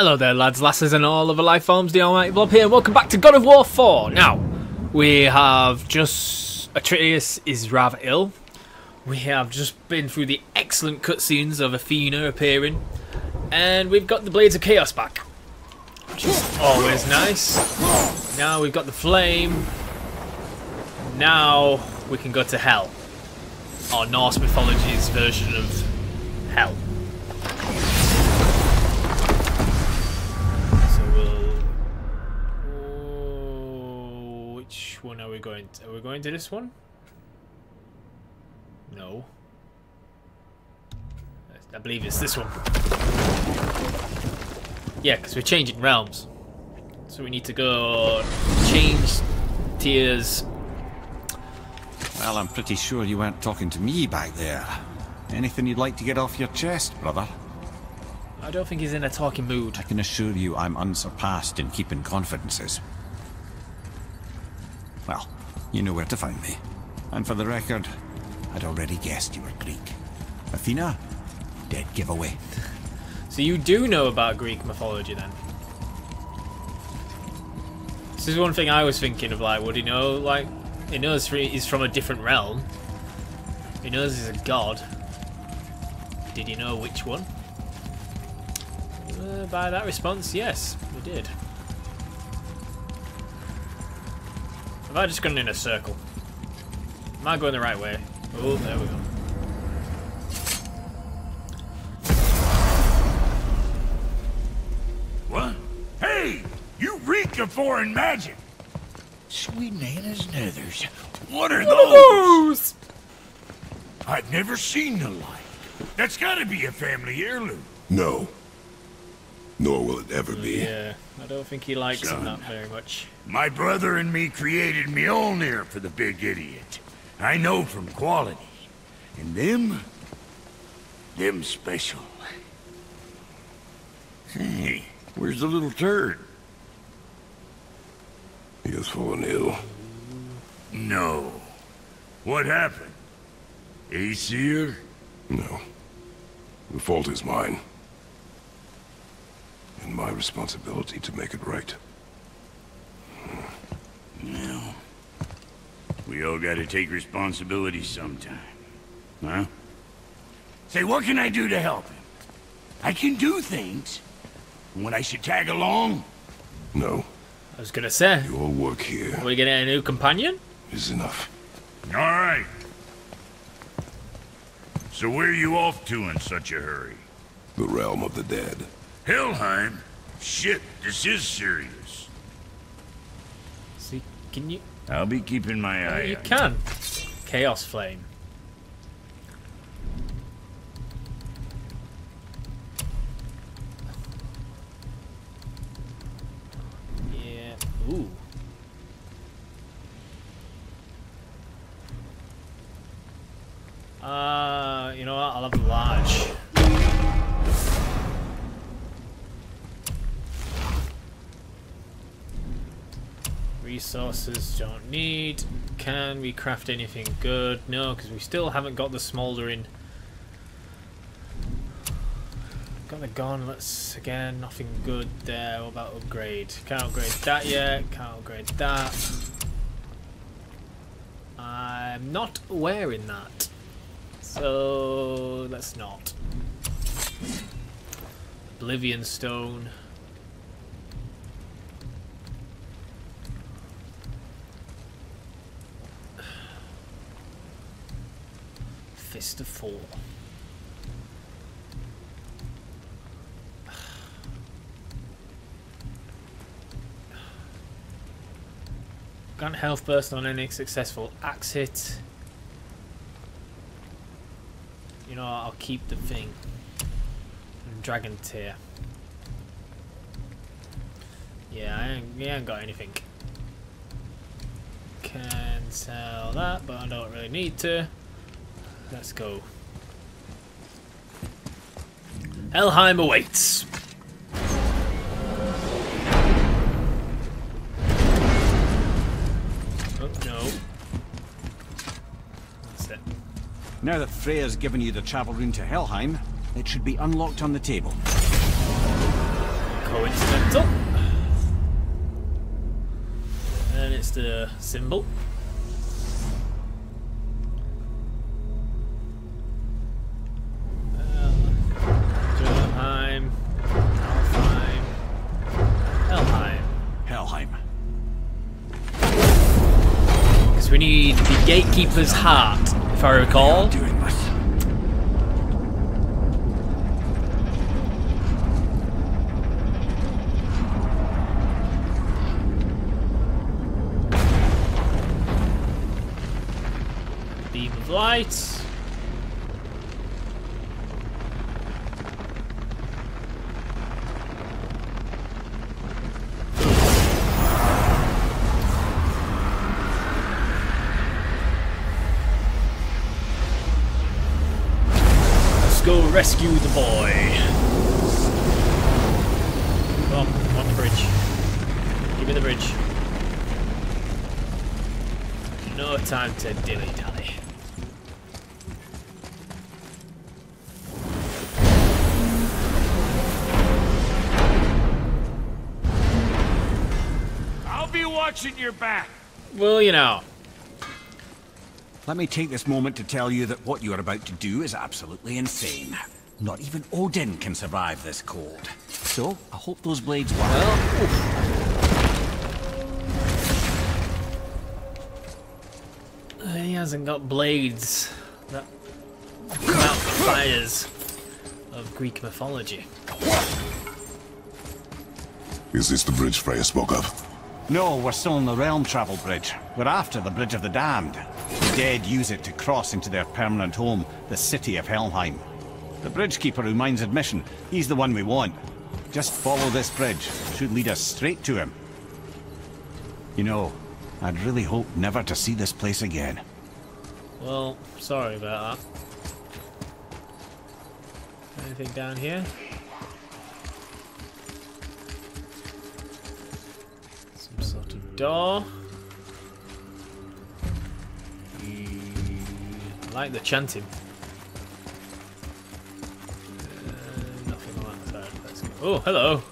Hello there lads, lasses and all other life forms, the Almighty Blob here, welcome back to God of War 4. Now, we have just... Atreus is rather ill. We have just been through the excellent cutscenes of Athena appearing. And we've got the Blades of Chaos back. Which is always nice. Now we've got the Flame. Now we can go to Hell. Or Norse mythology's version of Hell. Are we going to? Are we going to this one? No. I believe it's this one. Yeah, because we're changing realms. So we need to go change tiers. Well, I'm pretty sure you weren't talking to me back there. Anything you'd like to get off your chest, brother? I don't think he's in a talking mood. I can assure you I'm unsurpassed in keeping confidences. Well, you know where to find me. And for the record, I'd already guessed you were Greek. Athena? Dead giveaway. So you do know about Greek mythology then? This is one thing I was thinking of, like, would he know, like, he knows he's from a different realm. He knows he's a god. Did he know which one? Uh, by that response, yes, he did. Have I just gone in a circle? Am I going the right way? Oh, there we go. What? Hey! You reek of foreign magic! Sweet Nana's nethers. What are those? I've never seen the like. That's gotta be a family heirloom. No. Nor will it ever be. Yeah, I don't think he likes Son. that very much. My brother and me created Mjolnir for the big idiot. I know from quality. And them... Them special. Hey, where's the little turd? He has fallen ill. No. What happened? Aesir? No. The fault is mine. And my responsibility to make it right. No. We all gotta take responsibility sometime. Huh? Say, what can I do to help him? I can do things. When I should tag along? No. I was gonna say, Your work here are we getting a new companion? is enough. All right. So where are you off to in such a hurry? The realm of the dead. Helheim? Shit, this is serious. See, can you? I'll be keeping my eye you can. Chaos Flame. Yeah. Ooh. Uh, you know what? I'll have the large. Resources don't need. Can we craft anything good? No, because we still haven't got the smouldering. Got the gauntlets again, nothing good there. What about upgrade? Can't upgrade that yet, can't upgrade that. I'm not wearing that. So let's not. Oblivion Stone. Of Four. Grant health burst on any successful axe hit. You know, I'll keep the thing. And Dragon Tear. Yeah, I ain't, I ain't got anything. Can sell that, but I don't really need to. Let's go. Helheim awaits. Oh, no. That's it. Now that Freya's given you the travel rune to Helheim, it should be unlocked on the table. coincidental. And it's the symbol. The gatekeeper's heart, if I recall. Beam of light. Rescue the boy. Come on, on the bridge. Give me the bridge. No time to dilly dally. I'll be watching your back. Well, you know. Let me take this moment to tell you that what you are about to do is absolutely insane. Not even Odin can survive this cold. So, I hope those blades work. Well, oof. he hasn't got blades that come out the fires of Greek mythology. Is this the bridge Freya spoke of? No, we're still on the Realm Travel Bridge. We're after the Bridge of the Damned. Dead use it to cross into their permanent home, the city of Helheim. The bridgekeeper who minds admission, he's the one we want. Just follow this bridge. Should lead us straight to him. You know, I'd really hope never to see this place again. Well, sorry about that. Anything down here? Some sort of door. I like the chanting. Uh, nothing on that side. Let's go. Oh, hello.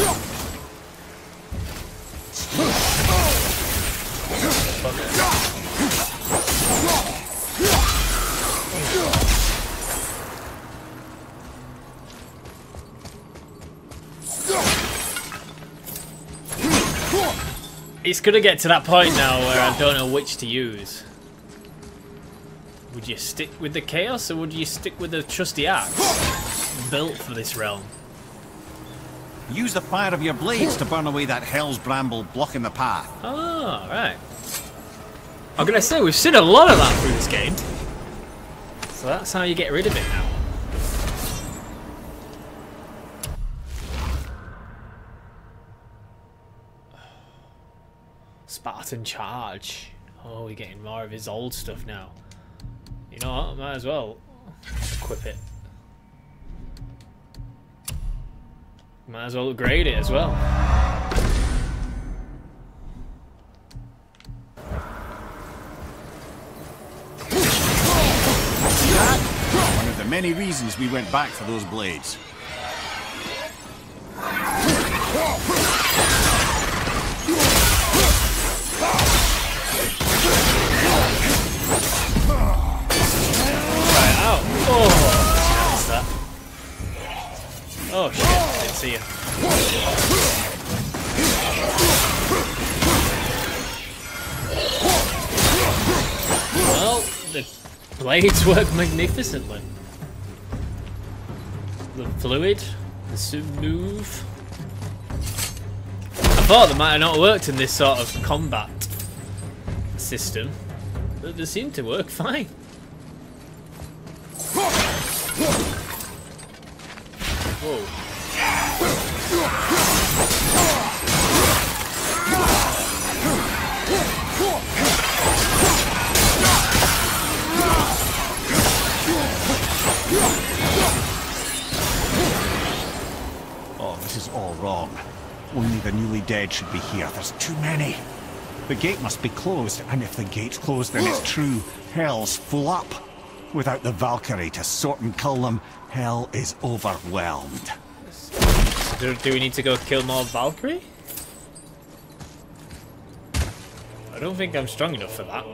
Ow. It's gonna get to that point now where I don't know which to use. Would you stick with the chaos or would you stick with the trusty axe? Built for this realm. Use the fire of your blades to burn away that hell's bramble blocking the path. Oh, right. I'm gonna say we've seen a lot of that through this game. So that's how you get rid of it now. Spartan charge. Oh, we're getting more of his old stuff now. You know what? Might as well equip it. Might as well upgrade it as well. One of the many reasons we went back for those blades. Oh, that. Oh shit, didn't see you. Well, the blades work magnificently. The fluid, the smooth. I thought they might have not worked in this sort of combat system, but they seem to work fine. Oh, dead should be here. There's too many. The gate must be closed, and if the gate's closed, then it's true. Hell's full up. Without the Valkyrie to sort and kill them, hell is overwhelmed. Do, do we need to go kill more Valkyrie? I don't think I'm strong enough for that.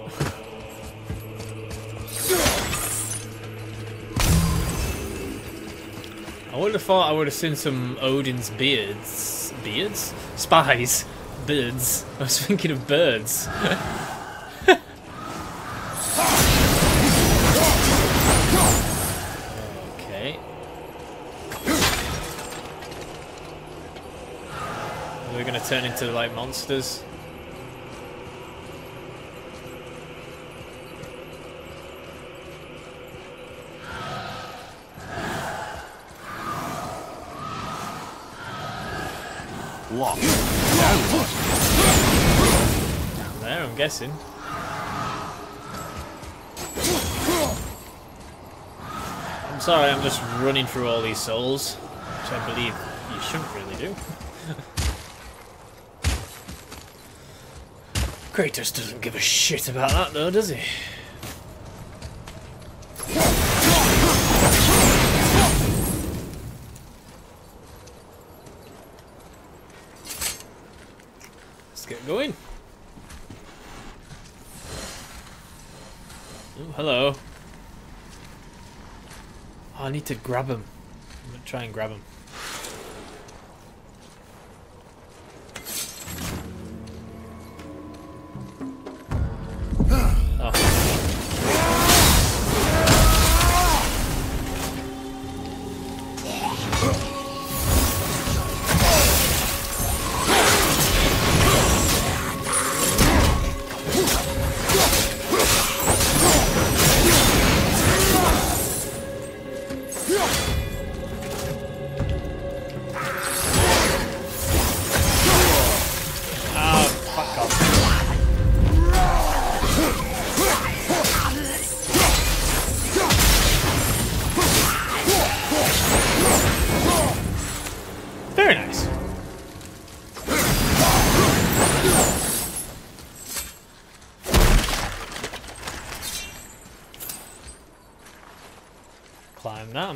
I would have thought I would have seen some Odin's beards. Beards? Spies. Birds. I was thinking of birds. We're gonna turn into like monsters. Lock. There, I'm guessing. I'm sorry, I'm just running through all these souls, which I believe you shouldn't really do. Kratos doesn't give a shit about that though, does he? Let's get going. Oh, hello. Oh, I need to grab him. I'm gonna try and grab him.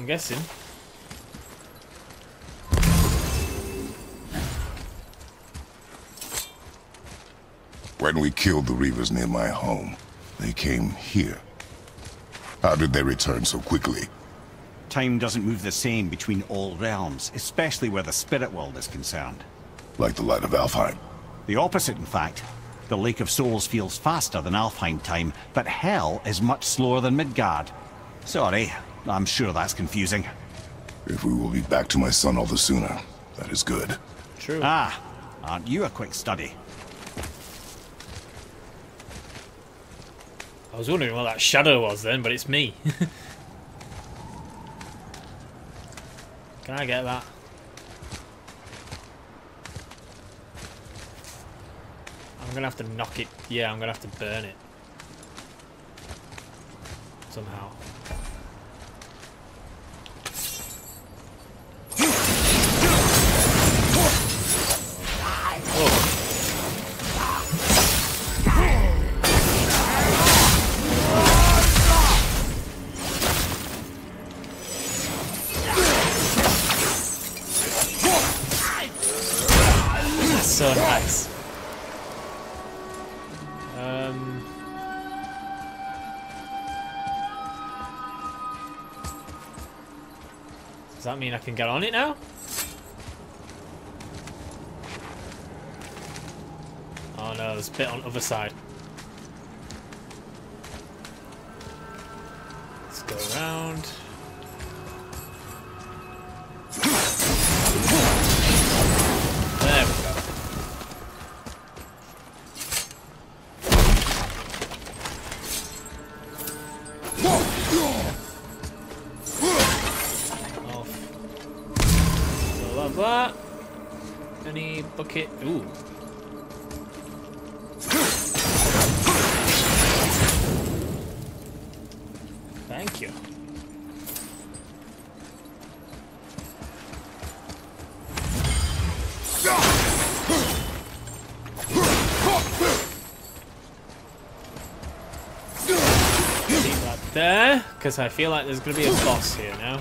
Guessing. When we killed the Reavers near my home, they came here. How did they return so quickly? Time doesn't move the same between all realms, especially where the spirit world is concerned. Like the light of Alfheim. The opposite, in fact. The Lake of Souls feels faster than Alfheim time, but Hell is much slower than Midgard. Sorry, I'm sure that's confusing. If we will be back to my son all the sooner, that is good. True. Ah, aren't you a quick study? I was wondering what that shadow was then, but it's me. Can I get that? I'm gonna have to knock it. Yeah, I'm gonna have to burn it. Somehow. That mean I can get on it now? Oh no, there's a bit on the other side. Let's go around. Okay, ooh. Thank you. Leave that there, because I feel like there's going to be a boss here now.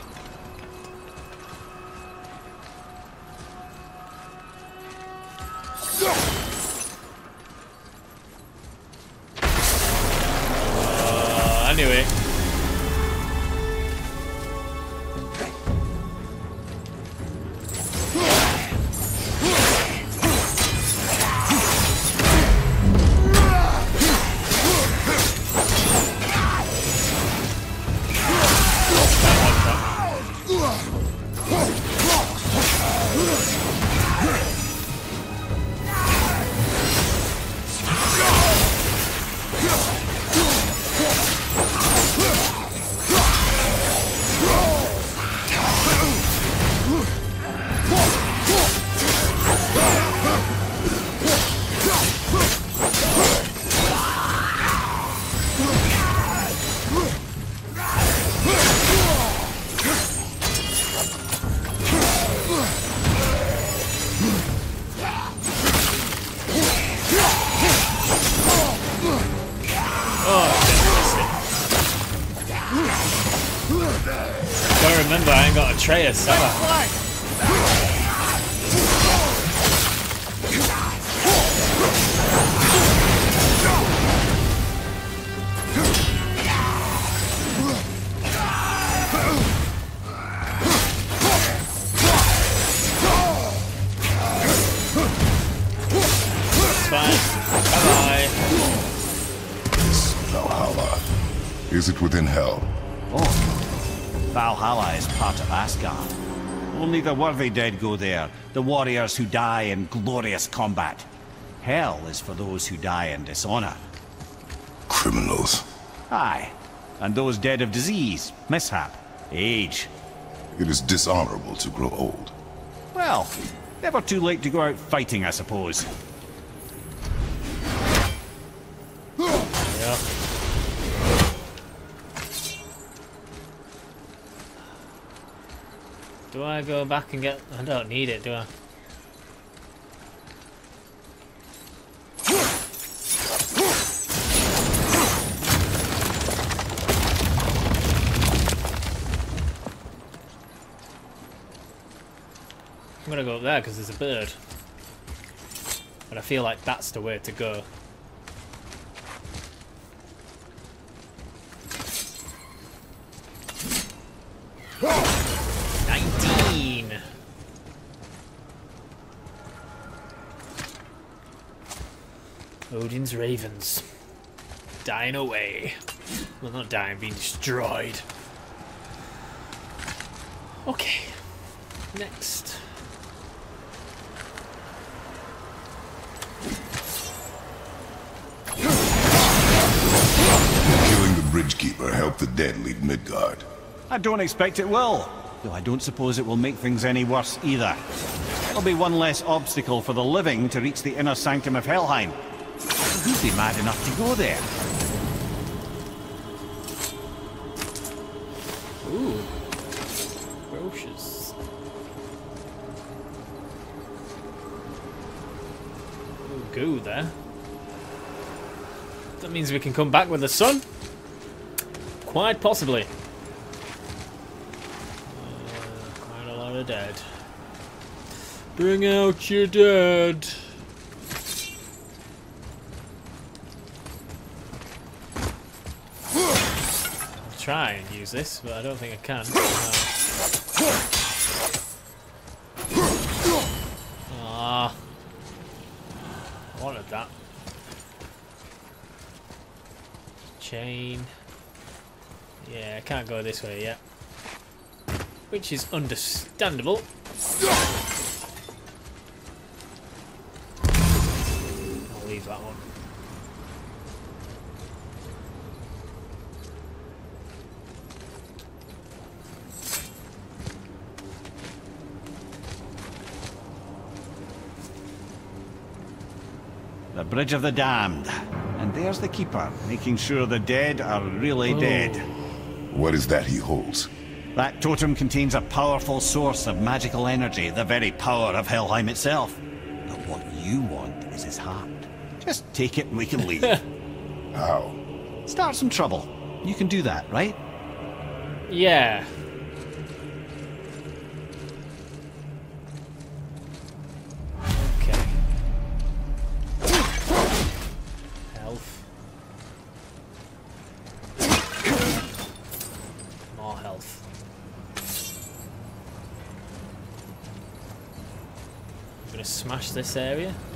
Yeah. Worthy dead go there, the warriors who die in glorious combat. Hell is for those who die in dishonor. Criminals. Aye, and those dead of disease, mishap, age. It is dishonorable to grow old. Well, never too late to go out fighting, I suppose. Do I go back and get... I don't need it, do I? I'm gonna go up there because there's a bird. But I feel like that's the way to go. Nineteen. Odin's ravens. Dying away. Well, not dying, being destroyed. Okay. Next. Killing the Bridgekeeper helped the dead leave Midgard. I don't expect it will, though I don't suppose it will make things any worse either. It'll be one less obstacle for the living to reach the inner sanctum of Helheim. Who'd be mad enough to go there? Ooh. Ferocious. Ooh, goo there. That means we can come back with the son? Quite possibly. Of dead. Bring out your dead. I'll try and use this, but I don't think I can. Ah. I wanted that. Chain. Yeah, I can't go this way yet. Which is understandable. I'll leave that one. The Bridge of the Damned. And there's the Keeper, making sure the dead are really oh. dead. What is that he holds? That totem contains a powerful source of magical energy, the very power of Helheim itself. But what you want is his heart. Just take it and we can leave. How? Start some trouble. You can do that, right? Yeah. Area.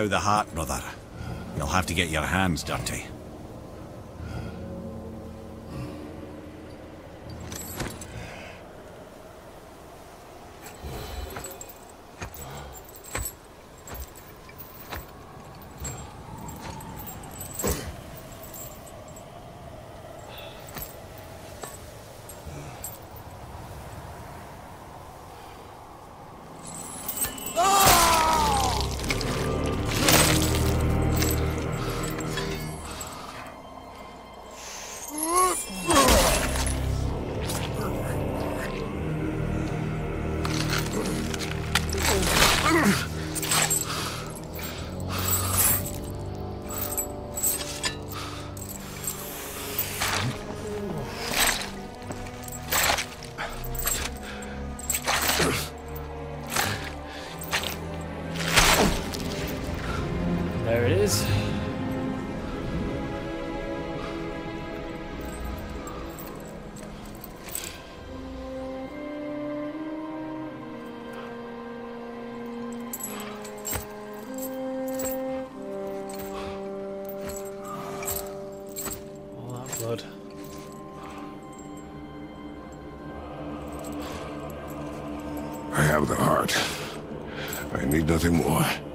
Now the heart, brother. You'll have to get your hands dirty.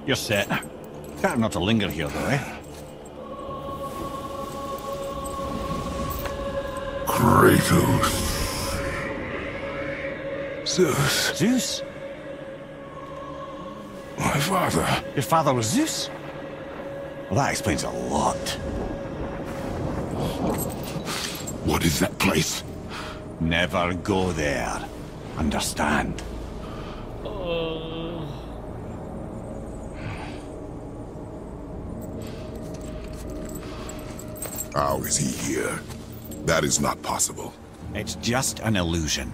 You're set. Better not to linger here, though, eh? Kratos. Zeus, Zeus? my father. Your father was Zeus? Well, that explains a lot. What is that place? Never go there. Understand? How is he here? That is not possible. It's just an illusion.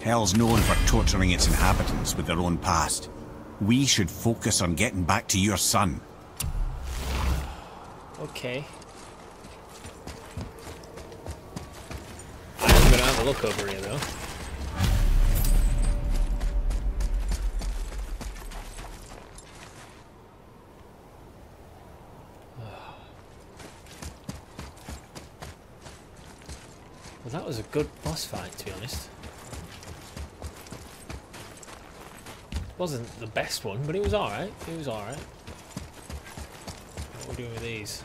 Hell's known for torturing its inhabitants with their own past. We should focus on getting back to your son. Okay. I'm gonna have a look over here though. That was a good boss fight, to be honest. Wasn't the best one, but it was alright. It was alright. What are we doing with these?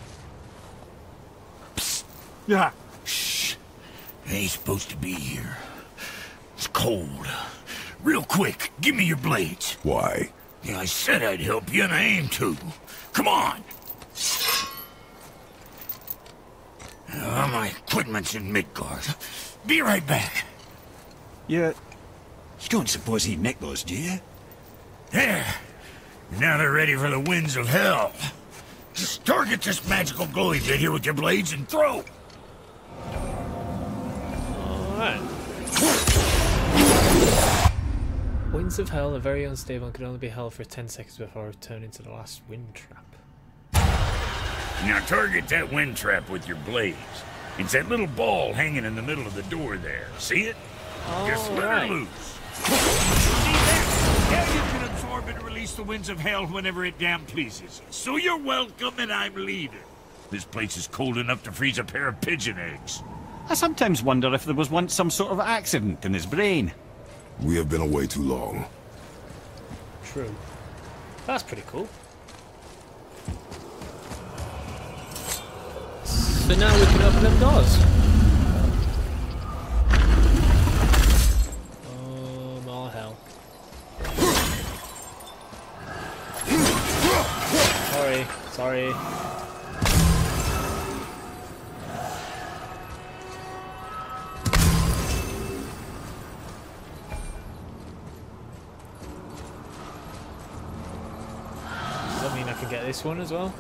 Psst. Yeah. Shh. Ain't supposed to be here. It's cold. Real quick, give me your blades. Why? Yeah, I said I'd help you, and I aim to. Come on. Uh, my equipment's in Midgard. Be right back. You... You don't suppose he nicked those, do you? There. Now they're ready for the winds of hell. Just target this magical glowy bit here with your blades and throw. Alright. Winds of Hell are very unstable and can only be held for 10 seconds before returning to the last wind trap. Now target that wind trap with your blades. It's that little ball hanging in the middle of the door there. See it? Just let Alright. her loose. See there? Yeah, you can absorb and release the winds of hell whenever it damn pleases. So you're welcome and I'm leaving. This place is cold enough to freeze a pair of pigeon eggs. I sometimes wonder if there was once some sort of accident in his brain. We have been away too long. True. That's pretty cool. So now we can open them doors. Oh, more hell. Sorry, sorry. Does that mean I can get this one as well?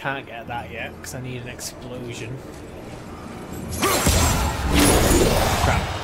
Can't get that yet because I need an explosion. Crap.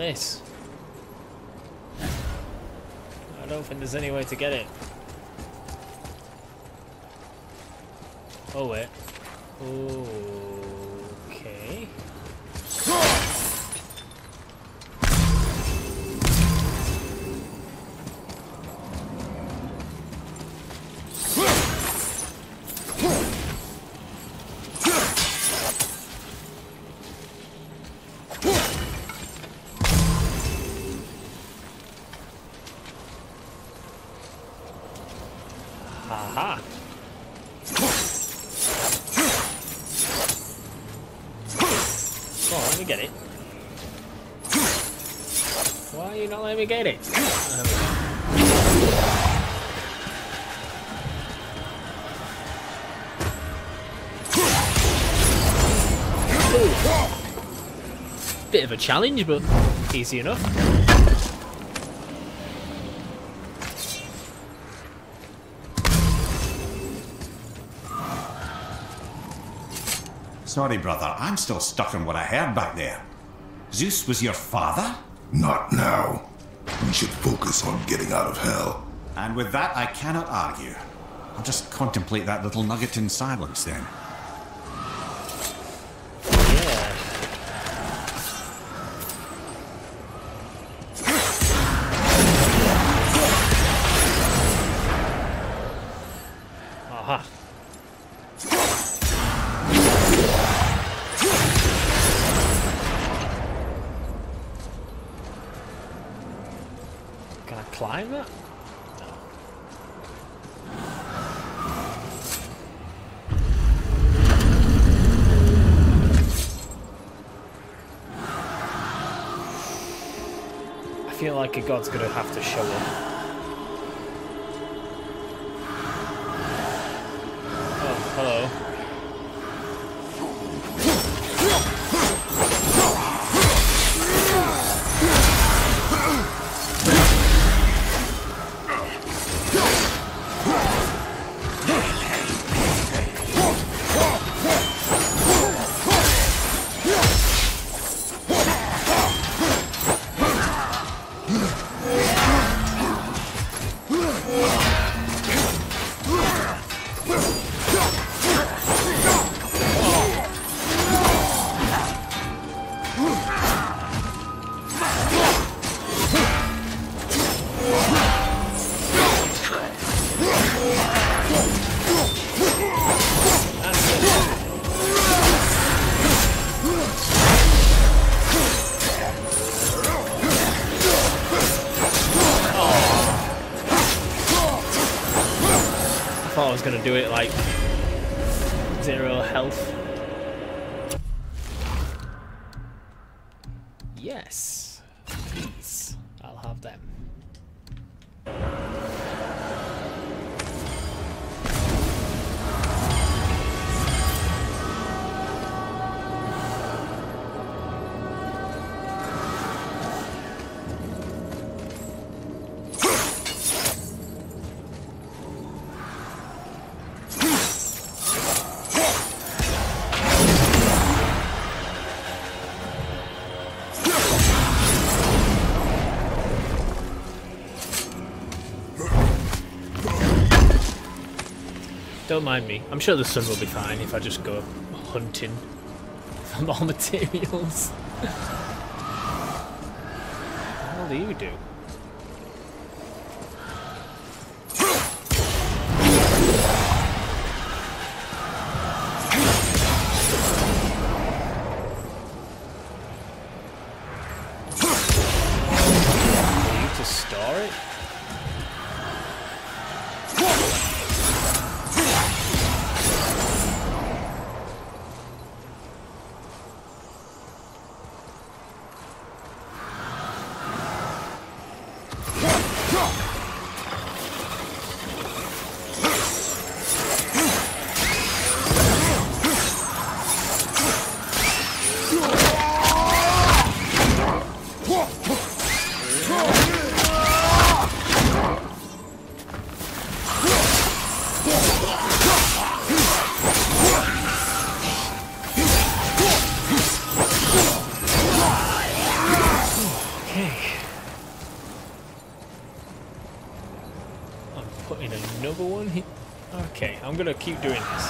This. I don't think there's any way to get it. Challenge, but easy enough. Sorry, brother, I'm still stuck on what I heard back there. Zeus was your father? Not now. We should focus on getting out of hell. And with that, I cannot argue. I'll just contemplate that little nugget in silence then. Like a god's gonna have to show up. Don't mind me. I'm sure the son will be fine if I just go hunting for more materials. what the hell do you do? Gonna keep doing this.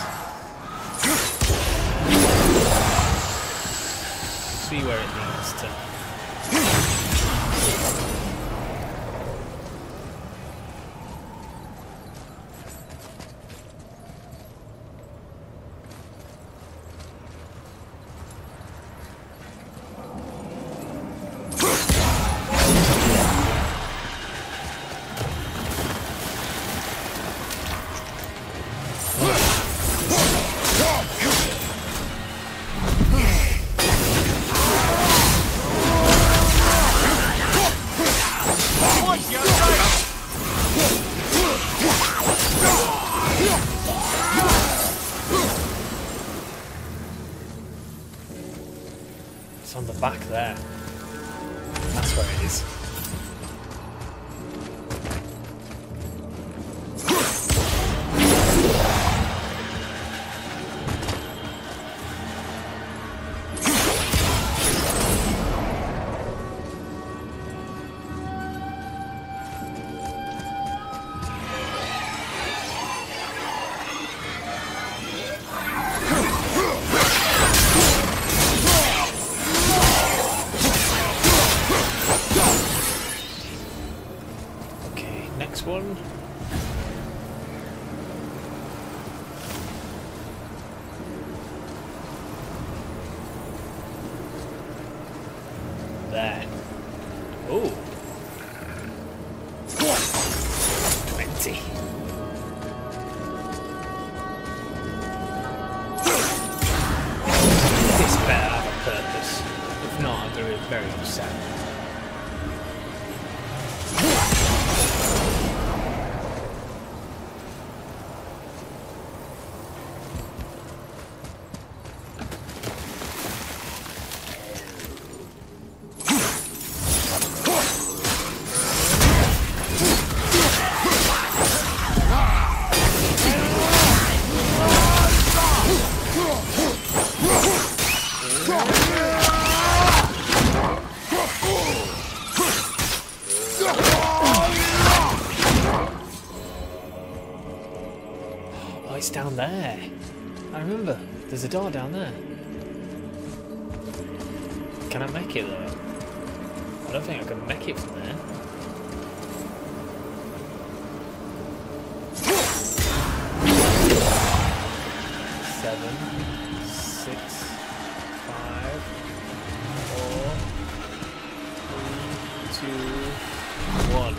There. I remember. There's a door down there. Can I make it though? I don't think I can make it from there. Seven, six, five, four, three, two, one.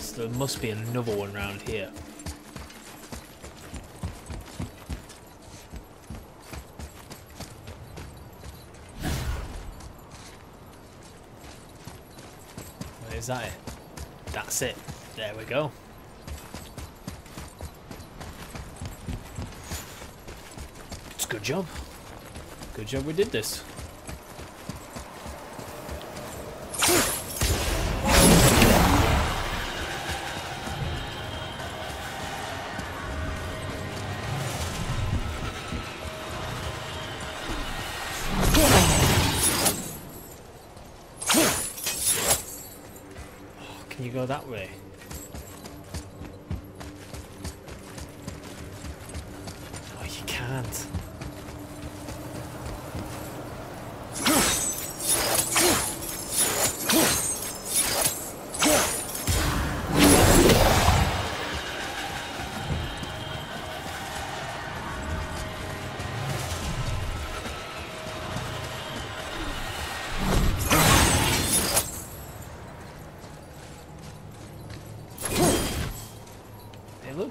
So there must be another one round here. That it? That's it. There we go. It's a good job. Good job we did this.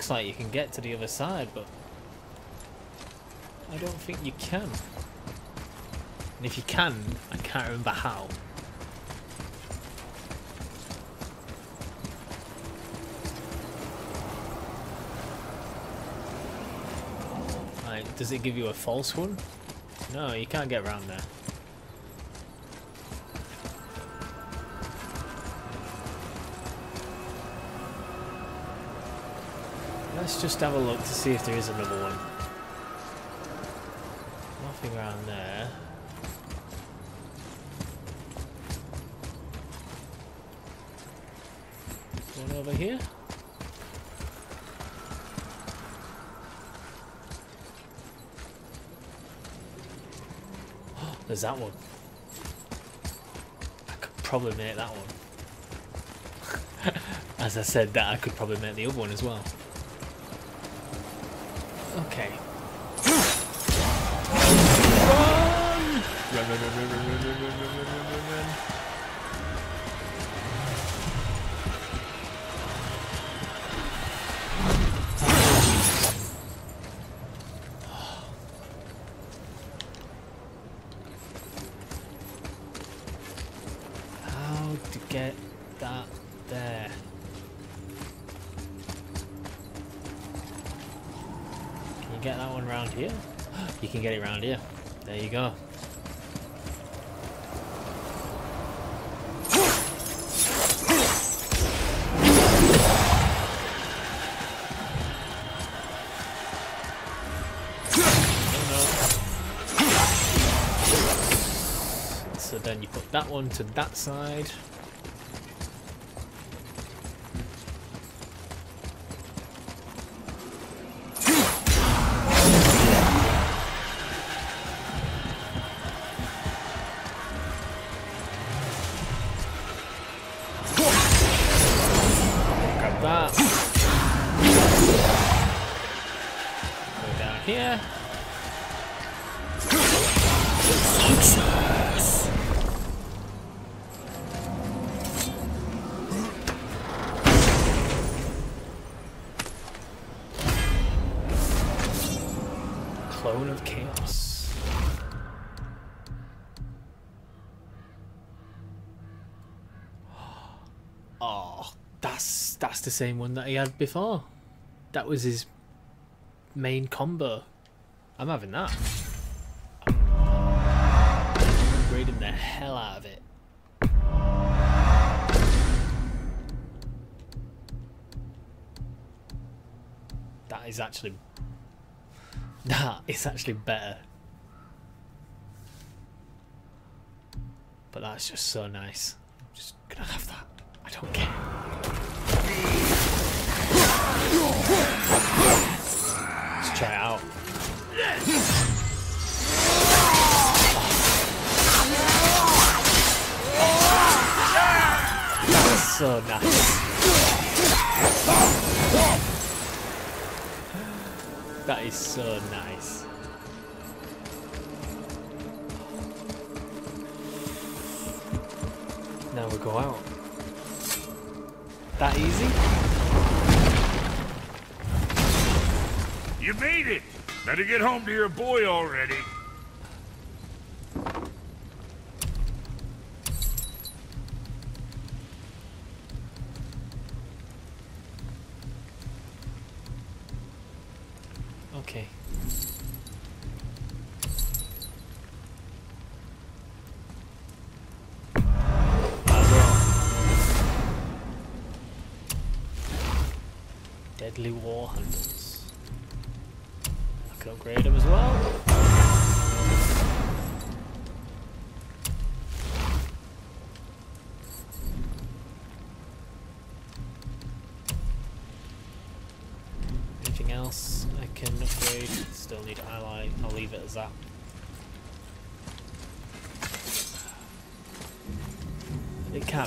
Like you can get to the other side, but I don't think you can. And if you can, I can't remember how. Does it give you a false one? No, you can't get around there. Let's just have a look to see if there is another one. Nothing around there. One over here. Oh, there's that one. I could probably make that one. As I said that, I could probably make the other one as well. Okay. Run! Run, run, run, run, run, run, run, run, run, run, You can get it round here. There you go. So then you put that one to that side. Same one that he had before. That was his main combo. I'm having that. Upgrading the hell out of it. That is actually that is actually better. But that's just so nice. I'm just gonna have that. I don't care. So nice. That is so nice. Now we go out. That easy? You made it! Better get home to your boy already.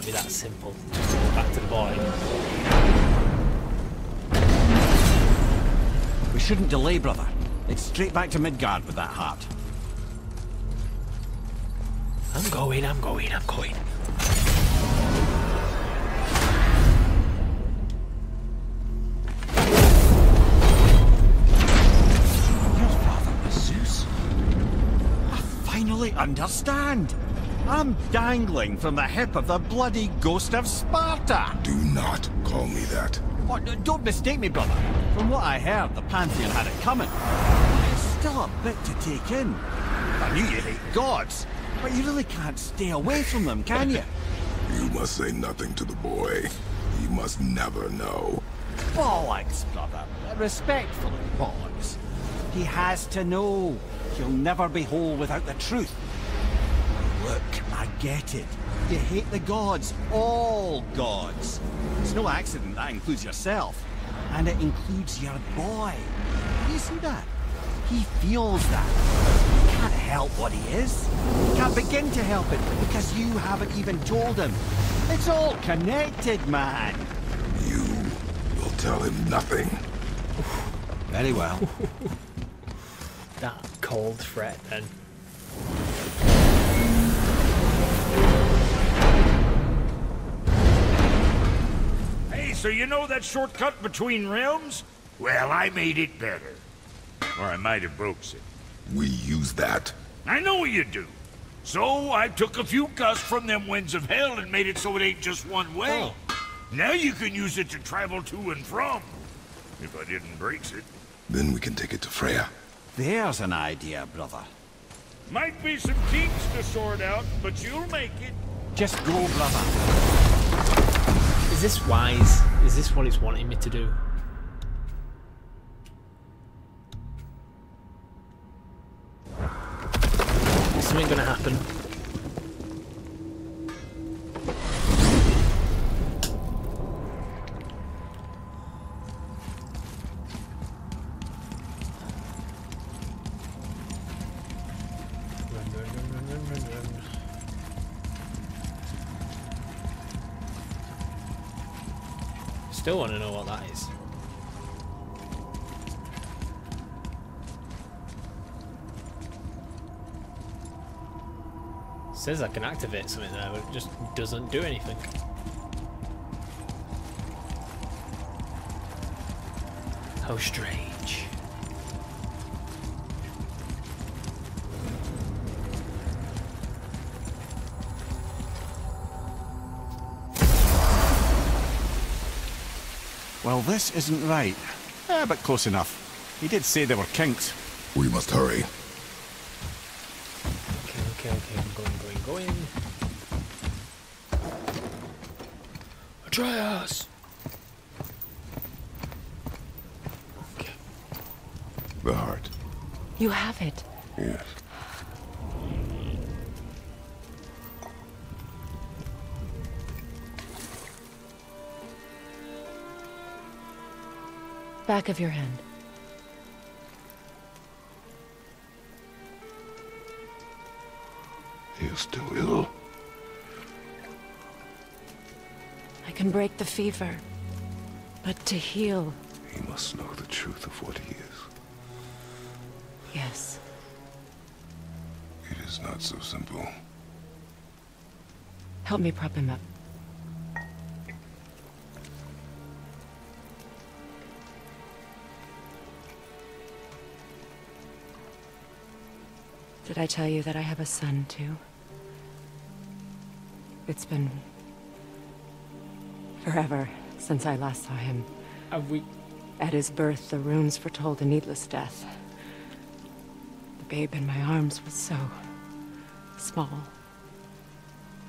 Can't be that simple. Back to the boy. We shouldn't delay, brother. It's straight back to Midgard with that heart. I'm going, I'm going, I'm going. Your father was Zeus? I finally understand. I'm dangling from the hip of the bloody ghost of Sparta. Do not call me that. Oh, don't mistake me, brother. From what I heard, the Pantheon had it coming. It's still a bit to take in. I knew you hate gods, but you really can't stay away from them, can you? You must say nothing to the boy. He must never know. Bollocks, brother. Respectfully, bollocks. He has to know. He'll never be whole without the truth. Look, get it. You hate the gods. All gods. It's no accident that includes yourself. And it includes your boy. You see that? He feels that. He can't help what he is. He can't begin to help it because you haven't even told him. It's all connected, man. You will tell him nothing. Very well. That cold threat then. Hey, so you know that shortcut between realms? Well, I made it better. Or I might have broke it. We use that. I know you do. So I took a few gusts from them winds of hell and made it so it ain't just one way. Oh. Now you can use it to travel to and from. If I didn't break it. Then we can take it to Freya. There's an idea, brother. Might be some kinks to sort out, but you'll make it. Just go, brother. Is this wise? Is this what it's wanting me to do? Is something gonna happen? Still want to know what that is. Says I can activate something there, but it just doesn't do anything. How strange. Well, this isn't right. Eh, but close enough. He did say there were kinks. We must hurry. Okay, okay, okay. I'm going, going, going. Atreus! Okay. The heart. You have it. Yes. Back of your hand. He is still ill. I can break the fever. But to heal, He must know the truth of what he is. yes. It is not so simple. Help me prop him up. Did I tell you that I have a son, too? It's been... forever since I last saw him. Have we... At his birth, the runes foretold a needless death. The babe in my arms was so... small.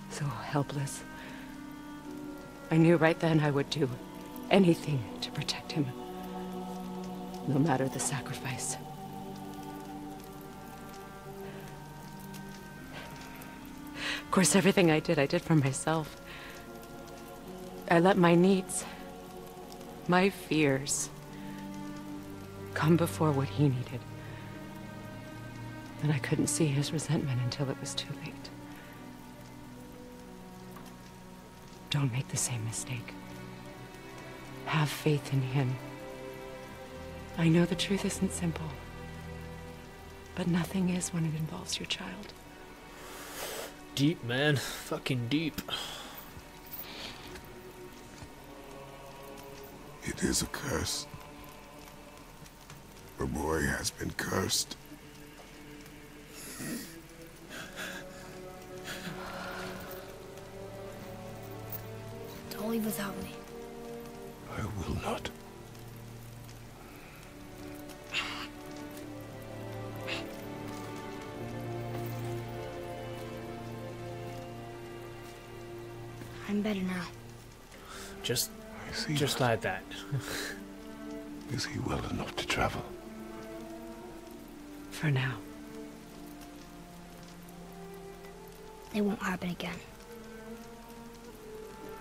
So helpless. I knew right then I would do anything to protect him. No matter the sacrifice. Course, everything I did, I did for myself. I let my needs, my fears, come before what he needed. And I couldn't see his resentment until it was too late. Don't make the same mistake. Have faith in him. I know the truth isn't simple, but nothing is when it involves your child. Deep, man. Fucking deep. It is a curse. The boy has been cursed. Don't leave without me. I will not. I'm better now. Just, I see. just like that. Is he well enough to travel? For now. It won't happen again.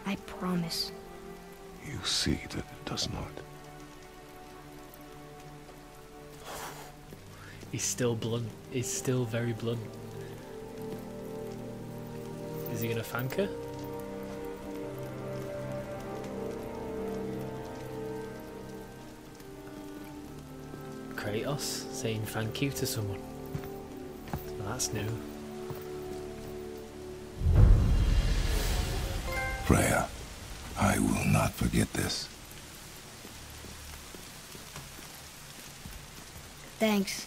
I promise. You see that it does not. He's still blunt. He's still very blunt. Is he gonna thank her? Kratos saying thank you to someone. Well, that's new. Freya, I will not forget this. Thanks.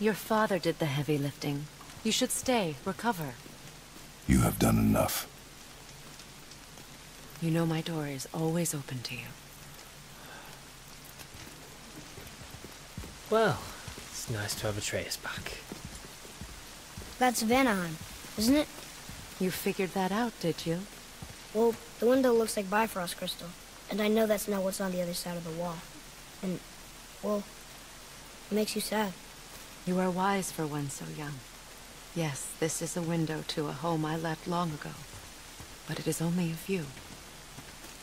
Your father did the heavy lifting. You should stay, recover. You have done enough. You know my door is always open to you. Well, it's nice to have Atreus back. That's Vanaheim, isn't it? You figured that out, did you? Well, the window looks like Bifrost crystal, and I know that's not what's on the other side of the wall. And, well, it makes you sad. You are wise for one so young. Yes, this is a window to a home I left long ago. But it is only a view.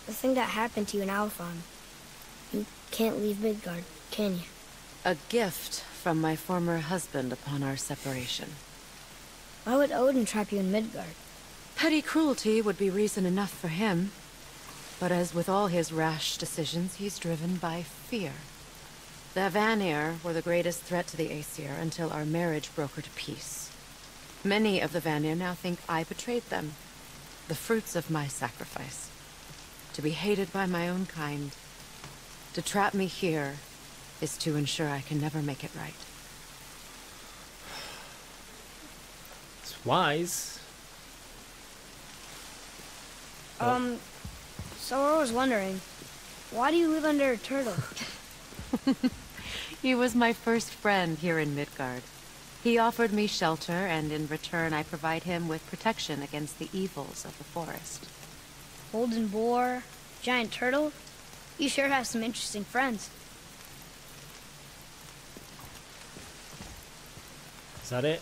The thing that happened to you in Alfheim. You can't leave Midgard, can you? A gift from my former husband upon our separation. Why would Odin trap you in Midgard? Petty cruelty would be reason enough for him. But as with all his rash decisions, he's driven by fear. The Vanir were the greatest threat to the Aesir until our marriage brokered peace. Many of the Vanir now think I betrayed them. The fruits of my sacrifice. To be hated by my own kind. To trap me here is to ensure I can never make it right. It's wise. Um, so I was wondering, Why do you live under a turtle? He was my first friend here in Midgard. He offered me shelter, and in return I provide him with protection against the evils of the forest. Golden boar, giant turtle. You sure have some interesting friends. That it?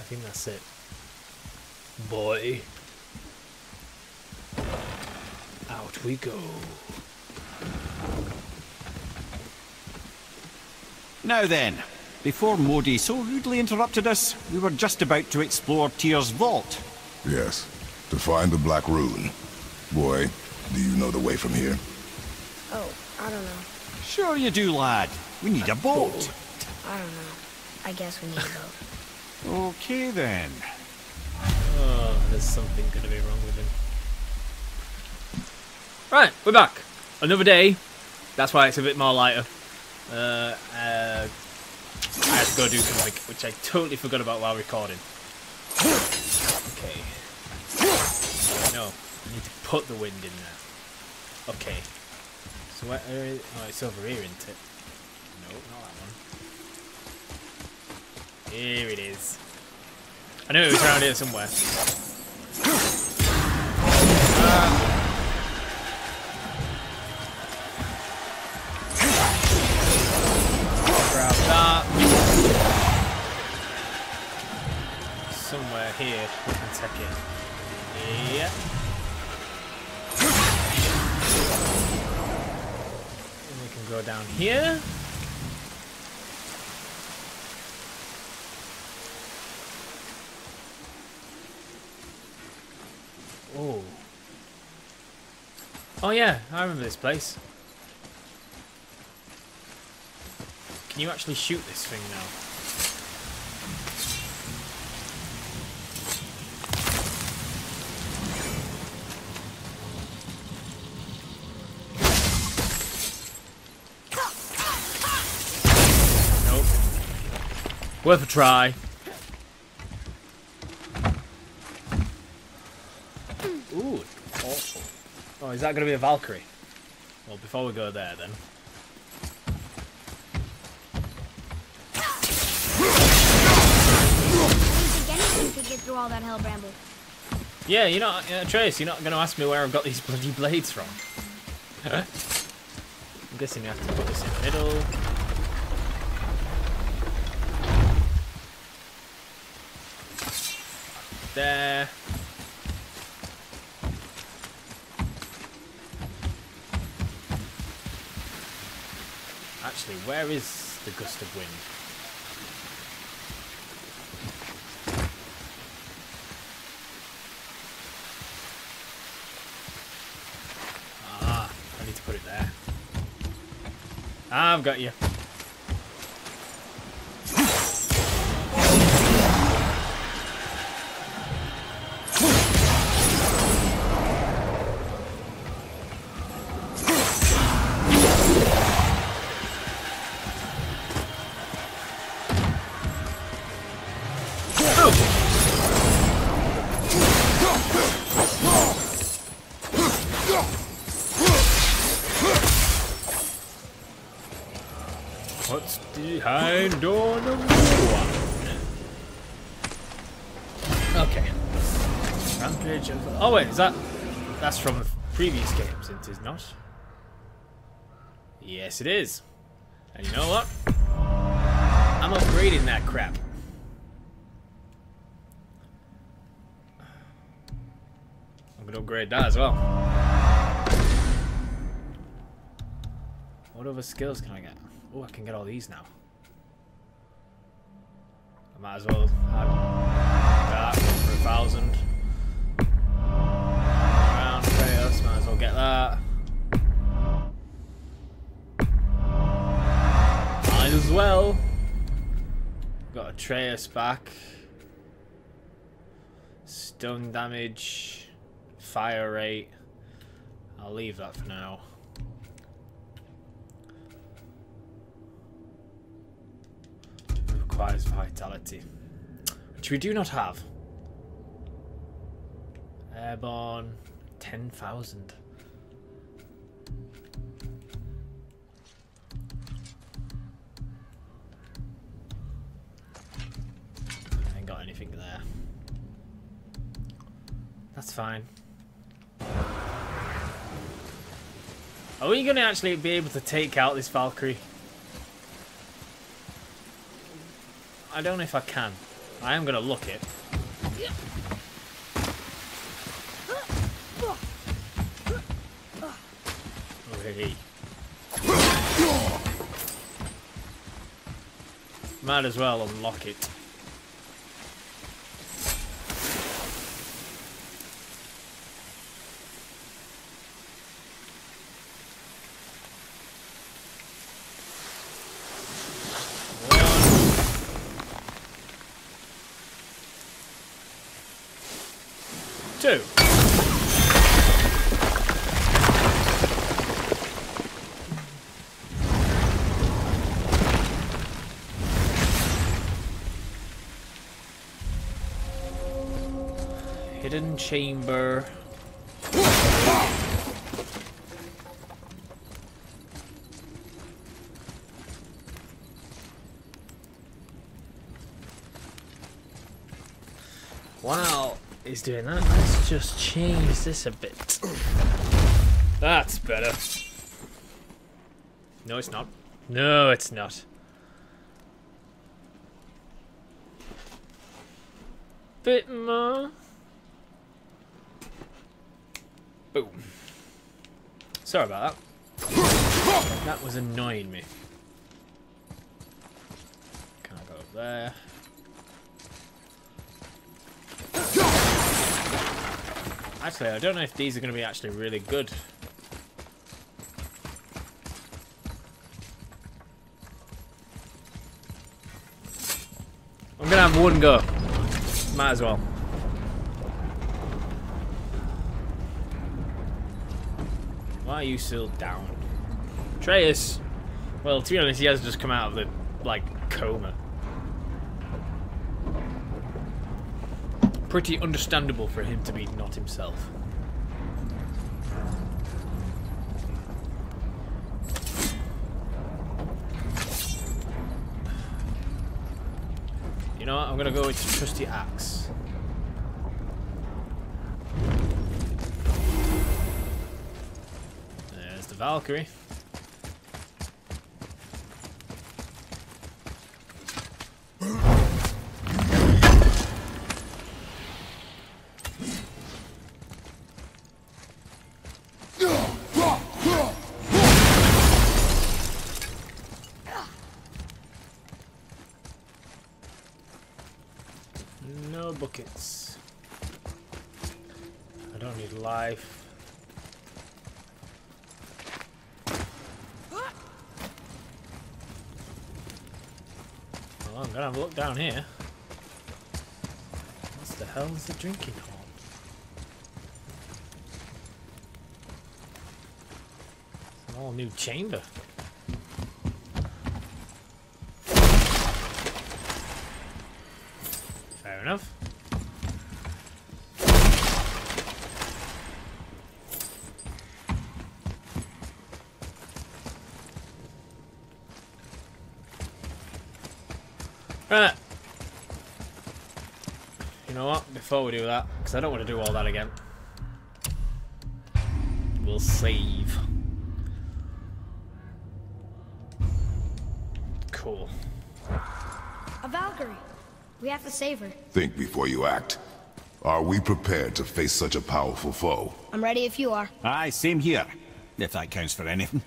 I think that's it. Boy. Out we go. Now then, before Modi so rudely interrupted us, we were just about to explore Tyr's vault. Yes, to find the Black Rune. Boy, do you know the way from here? Oh, I don't know. Sure you do, lad. We need a boat. I don't know. I guess we need a boat. Okay then. Oh, there's something gonna be wrong with him. Right, we're back. Another day. That's why it's a bit more lighter. Uh, uh, I had to go do something, which I totally forgot about while recording. Okay. No, I need to put the wind in there. Okay. So where? Uh, oh, it's over here, isn't it? No, not that one. Here it is. I knew it was around here somewhere. Grab that. Somewhere here we can take it. Yeah. And we can go down here. Oh. Oh yeah, I remember this place. Can you actually shoot this thing now? Worth a try. Ooh, awful. Oh, is that going to be a Valkyrie? Well, before we go there, then. I think anything could get through all that hell bramble. Yeah, you're not, uh, Trace, you're not going to ask me where I've got these bloody blades from. I'm guessing you have to put this in the middle. There. Actually, where is the gust of wind? Ah, I need to put it there. I've got you. Oh wait, is that... That's from the previous games, it is not? Yes, it is. And you know what? I'm upgrading that crap. I'm gonna upgrade that as well. What other skills can I get? Oh, I can get all these now. I might as well have that for a thousand. As well get that. Might as well. Got Atreus back. Stun damage. Fire rate. I'll leave that for now. requires vitality, which we do not have. Uh, Airborne, 10,000. Ain't got anything there. That's fine. Are we going to actually be able to take out this Valkyrie? I don't know if I can. I am going to look it. Okay. Might as well unlock it. Chamber. While he's doing that, let's just change this a bit. That's better. No, it's not. No, it's not. Bit more. Boom. Sorry about that. That was annoying me. Can I go up there? Actually, I don't know if these are going to be actually really good. I'm going to have one go. Might as well. Why are you still down? Atreus! Well, to be honest, he has just come out of the, like, coma. Pretty understandable for him to be not himself. You know what? I'm gonna go with trusty axe. Valkyrie. No buckets. I don't need life. Well, I'm gonna have a look down here. What the hell is the drinking hall? It's an all new chamber. Fair enough. Right. You know what? Before do that, because I don't want to do all that again. We'll save. Cool. A Valkyrie. We have to save her. Think before you act. Are we prepared to face such a powerful foe? I'm ready if you are. Aye, same here. If that counts for anything.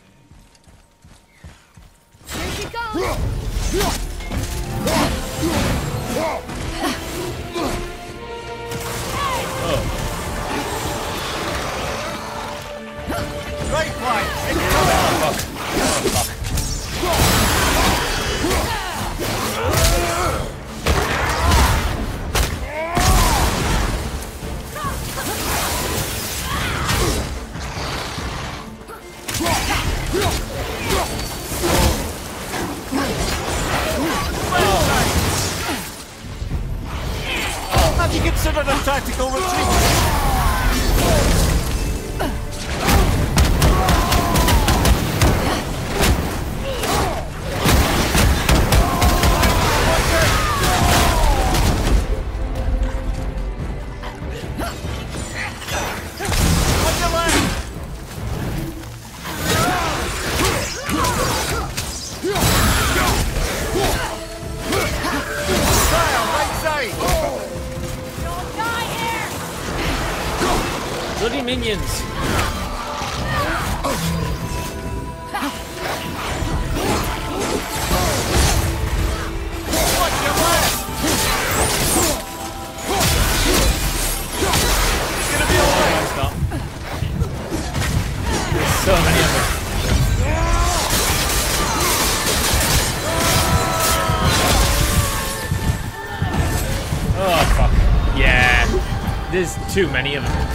Too many of them.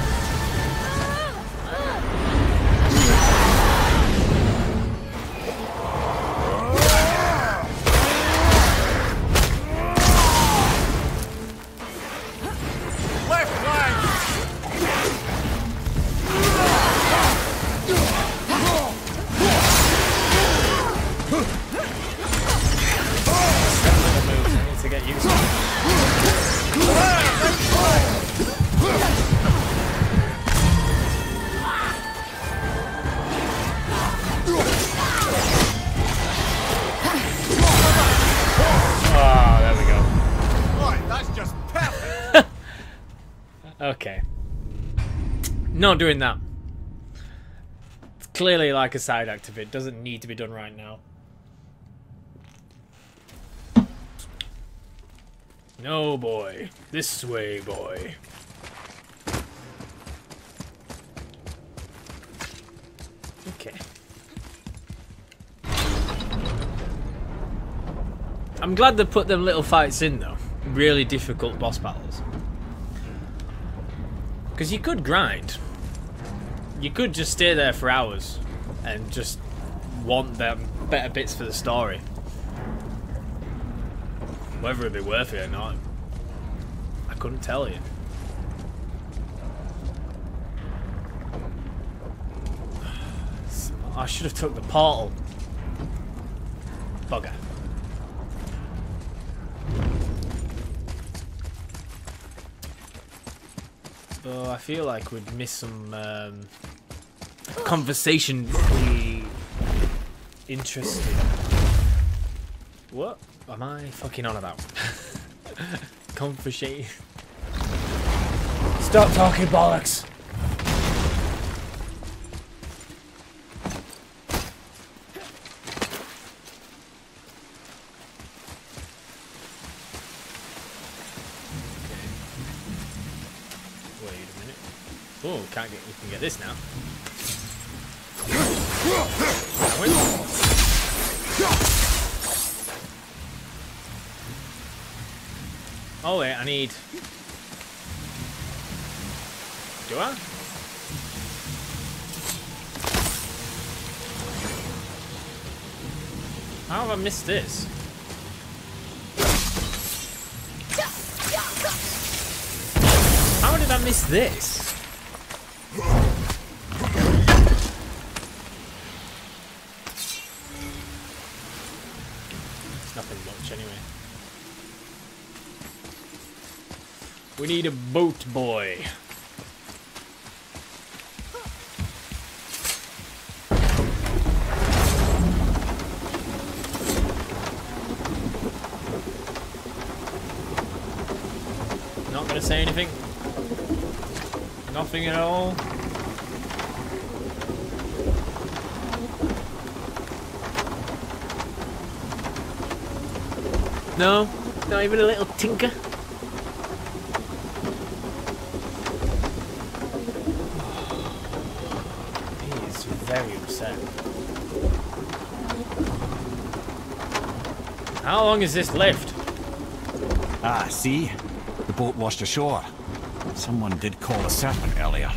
Not doing that. It's clearly like a side activity. It doesn't need to be done right now. No, boy. This way, boy. Okay. I'm glad they put them little fights in, though. Really difficult boss battles. Because you could grind. You could just stay there for hours and just want them better bits for the story. Whether it'd be worth it or not, I couldn't tell you. I should have took the portal. Bugger. Though I feel like we'd miss some um, conversation interesting. What am I fucking on about? Conversation. Stop talking bollocks. Can't get. We can get this now. Oh wait, I need. Do I? How have I missed this? How did I miss this? We need a boat boy. Not gonna say anything. Nothing at all. No, not even a little tinker. He is very upset. How long is this left? Ah, see? The boat washed ashore. Someone did call a serpent earlier.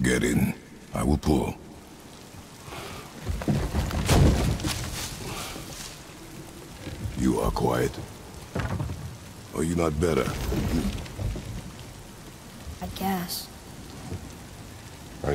Get in. I will pull. You are quiet. Are you not better? I guess. I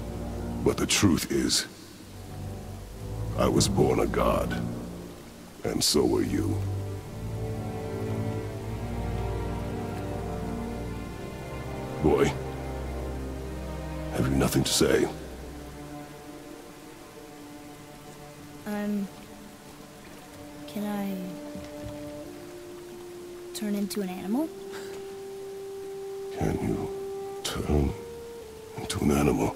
But the truth is, I was born a god. And so were you. Boy, have you nothing to say? Um... Can I... turn into an animal? Can you turn into an animal?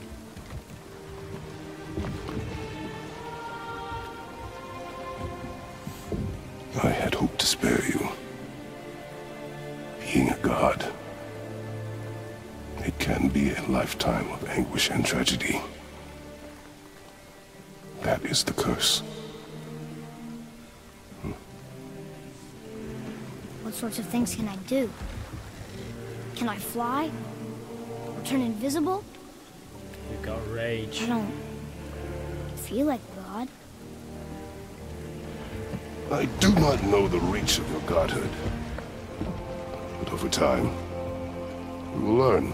Be a lifetime of anguish and tragedy. That is the curse. Hmm. What sorts of things can I do? Can I fly? Or turn invisible? You've got rage. I don't feel like god. I do not know the reach of your godhood. But over time, you will learn.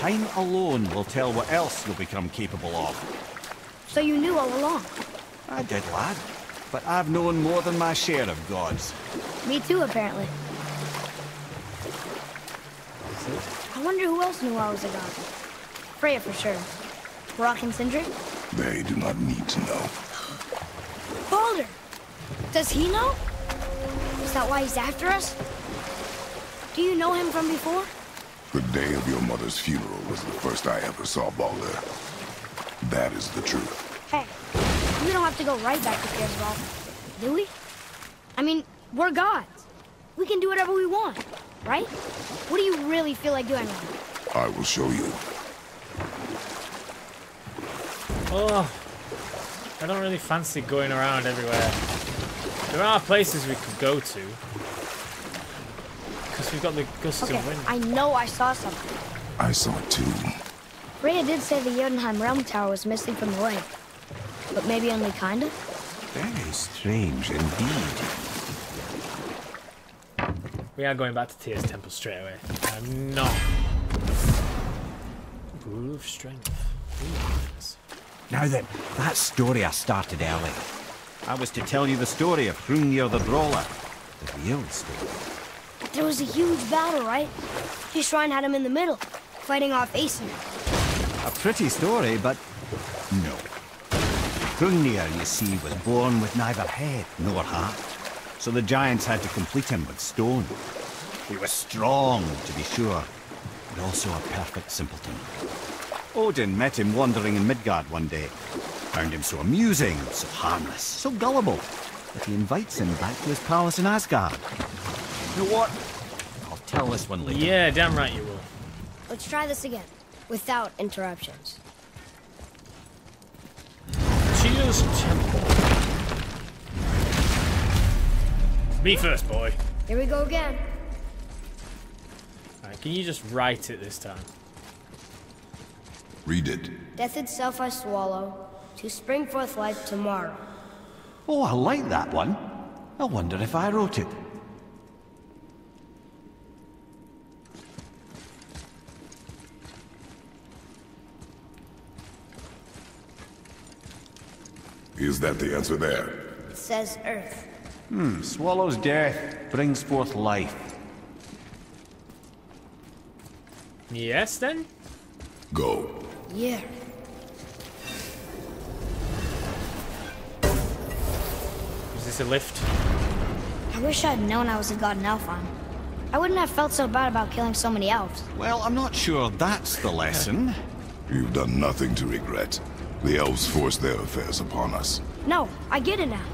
Time alone will tell what else you'll become capable of. So you knew all along? I did, lad. But I've known more than my share of gods. Me too, apparently. I wonder who else knew I was a god. Freya for sure. Brok and Sindri? They do not need to know. Baldur! Does he know? Is that why he's after us? Do you know him from before? The day of your mother's funeral was the first I ever saw Baldur. That is the truth. Hey, we don't have to go right back to Kersval, do we? I mean, we're gods. We can do whatever we want, right? What do you really feel like doing now? I will show you. Oh, I don't really fancy going around everywhere. There are places we could go to. Because we've got the gust Okay, of wind. I know I saw something. I saw it too. Freya did say the Jotunheim Realm Tower was missing from the lake. But maybe only kinda? Very strange indeed. We are going back to Tyr's Temple straight away. I'm not. Rule of strength. Ooh. Now then, that story I started early. I was to tell you the story of Hrungnir the Brawler. The real story. There was a huge battle, right? His shrine had him in the middle, fighting off Aesir. A pretty story, but no. Hrungnir, you see, was born with neither head nor heart. So the giants had to complete him with stone. He was strong, to be sure, but also a perfect simpleton. Odin met him wandering in Midgard one day. Found him so amusing, so harmless, so gullible, that he invites him back to his palace in Asgard. You know what? I'll tell this one later. Yeah, damn right you will. Let's try this again, without interruptions. Tyr's Temple. Me first, boy. Here we go again. Alright, can you just write it this time? Read it. Death itself I swallow, to spring forth life tomorrow. Oh, I like that one. I wonder if I wrote it. Is that the answer there? It says Earth. Hmm, Swallows death, brings forth life. Yes, then? Go. Yeah. Is this a lift? I wish I'd known I was a god in Alfheim. I wouldn't have felt so bad about killing so many elves. Well, I'm not sure that's the lesson. You've done nothing to regret. The elves forced their affairs upon us. No, I get it now.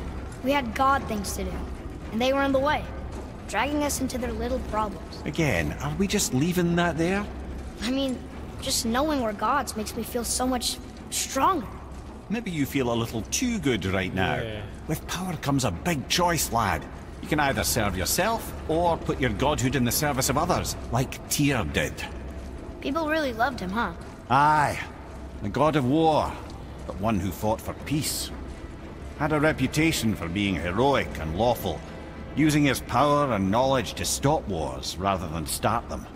We had god things to do, and they were in the way, dragging us into their little problems. Again, are we just leaving that there? I mean, just knowing we're gods makes me feel so much stronger. Maybe you feel a little too good right now. Yeah. With power comes a big choice, lad. You can either serve yourself, or put your godhood in the service of others, like Tyr did. People really loved him, huh? Aye, the god of war, but one who fought for peace. Had a reputation for being heroic and lawful, using his power and knowledge to stop wars rather than start them.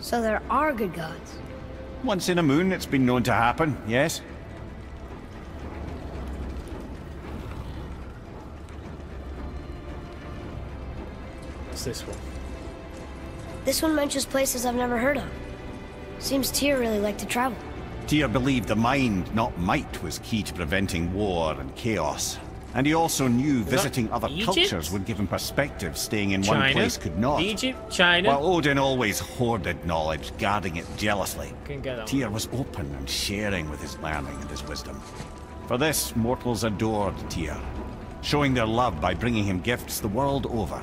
So there are good gods. Once in a moon, it's been known to happen, yes? What's this one? This one mentions places I've never heard of. Seems Tyr really liked to travel. Tyr believed the mind, not might, was key to preventing war and chaos. And he also knew visiting other Egypt? cultures would give him perspective staying in one place could not. Egypt? China? While Odin always hoarded knowledge, guarding it jealously, Can get that one. Tyr was open and sharing with his learning and his wisdom. For this, mortals adored Tyr, showing their love by bringing him gifts the world over.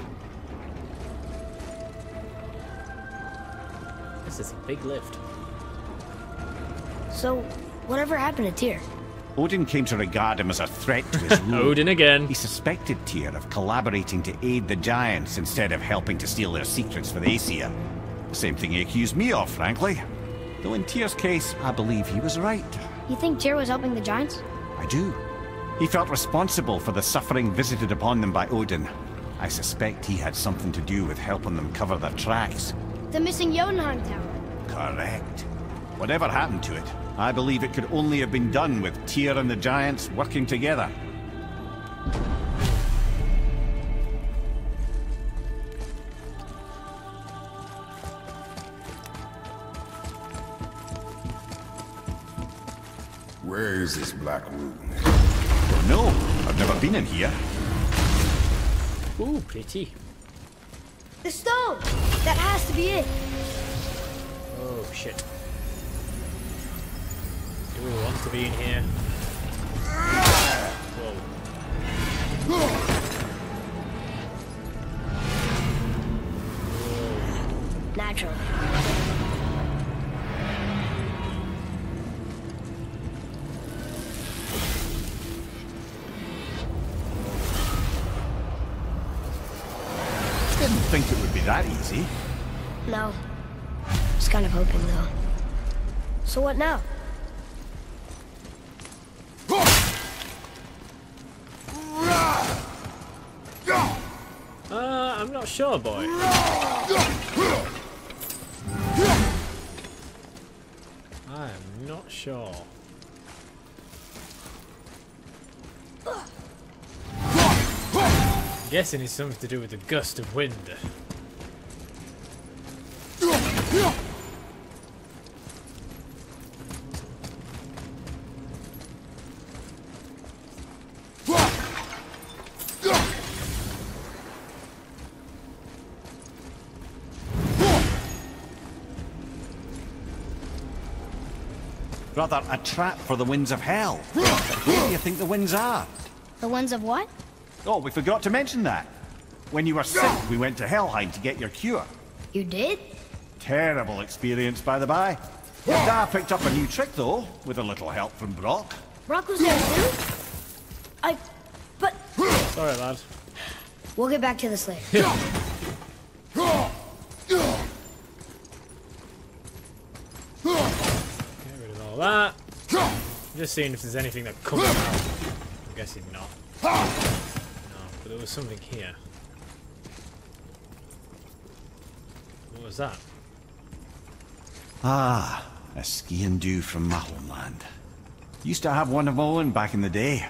This is a big lift. So, whatever happened to Tyr? Odin came to regard him as a threat to his rule. Odin again. He suspected Tyr of collaborating to aid the Giants instead of helping to steal their secrets for the Aesir. The same thing he accused me of, frankly. Though in Tyr's case, I believe he was right. You think Tyr was helping the Giants? I do. He felt responsible for the suffering visited upon them by Odin. I suspect he had something to do with helping them cover their tracks. The missing Jotunheim Tower. Correct. Whatever happened to it, I believe it could only have been done with Tyr and the Giants working together. Where is this black room? No, I've never been in here. Ooh, pretty. The stone! That has to be it. Oh, shit. Do we want to be in here? Whoa. Naturally. Didn't think it would be that easy. No. I was kind of hoping, though. So what now? Sure, boy. I'm not sure. guessing it's something to do with the gust of wind. Brother, a trap for the winds of hell. Where do you think the winds are? The winds of what? Oh, we forgot to mention that. When you were sick, we went to Helheim to get your cure. You did? Terrible experience, by the by. Your dad picked up a new trick, though, with a little help from Brok. Brok was there too? I... But... Sorry, lad. We'll get back to this later. Get rid of all that. I'm just seeing if there's anything that comes out. I'm guessing not. No, but there was something here. What was that? Ah, a sgian dubh from my homeland. Used to have one of my own back in the day.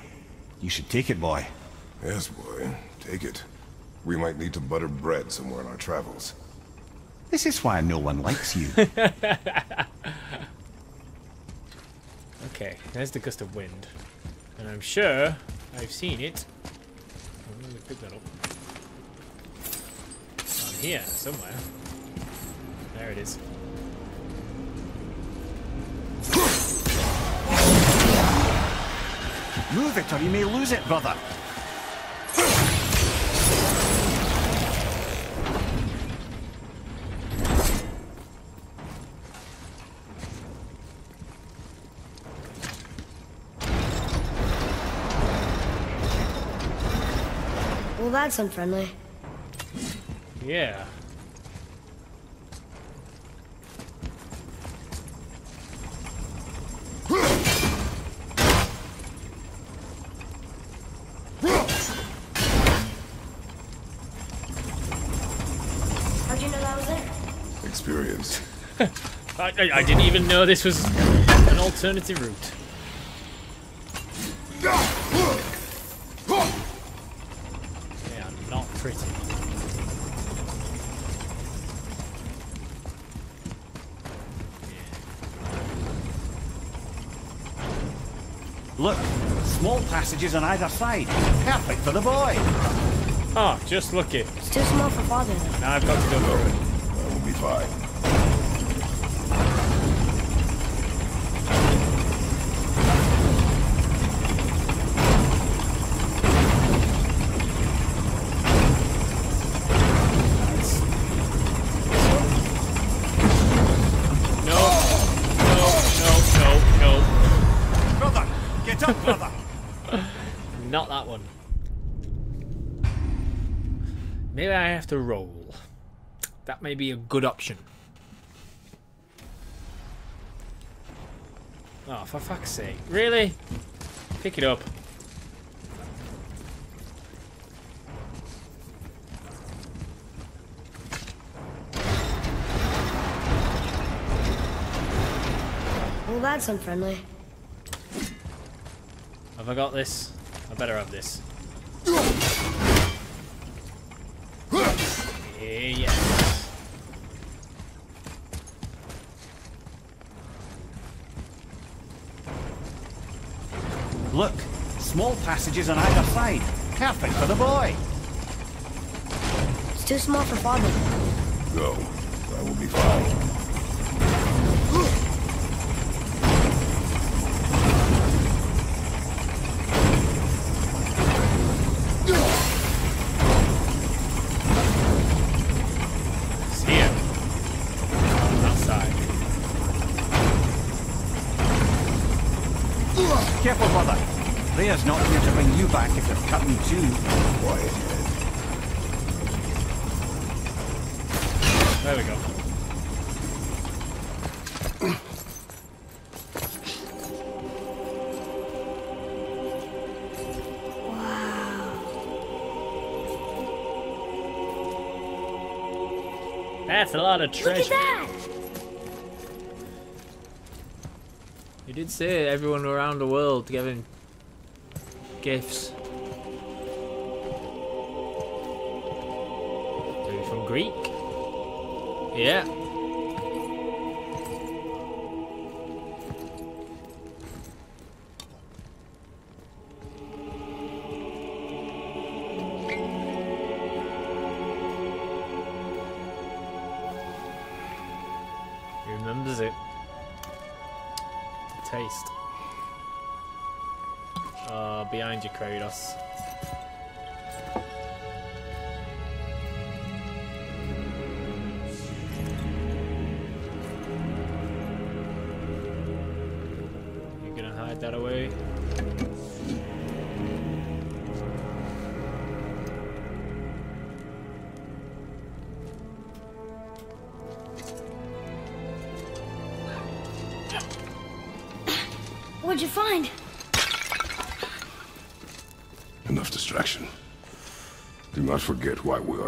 You should take it, boy. Yes, boy. Take it. We might need to butter bread somewhere in our travels. This is why no one likes you. Okay, there's the gust of wind. And I'm sure I've seen it. Oh, I'm gonna pick that up. On here, somewhere. There it is. Move it or you may lose it, brother. That's unfriendly. Yeah. How'd you know that was there? Experience. I, I, I didn't even know this was an alternative route. Passages on either side. Perfect for the boy. Oh, just look it. It's too small for father, though. Now I've got to go through it. That will be fine. To roll. That may be a good option. Oh, for fuck's sake. Really? Pick it up. Well, that's unfriendly. Have I got this? I better have this. Passages on either side. Perfect for the boy. It's too small for father. Go. That will be fine. Lot of Look at treasure. that! You did say everyone around the world giving gifts.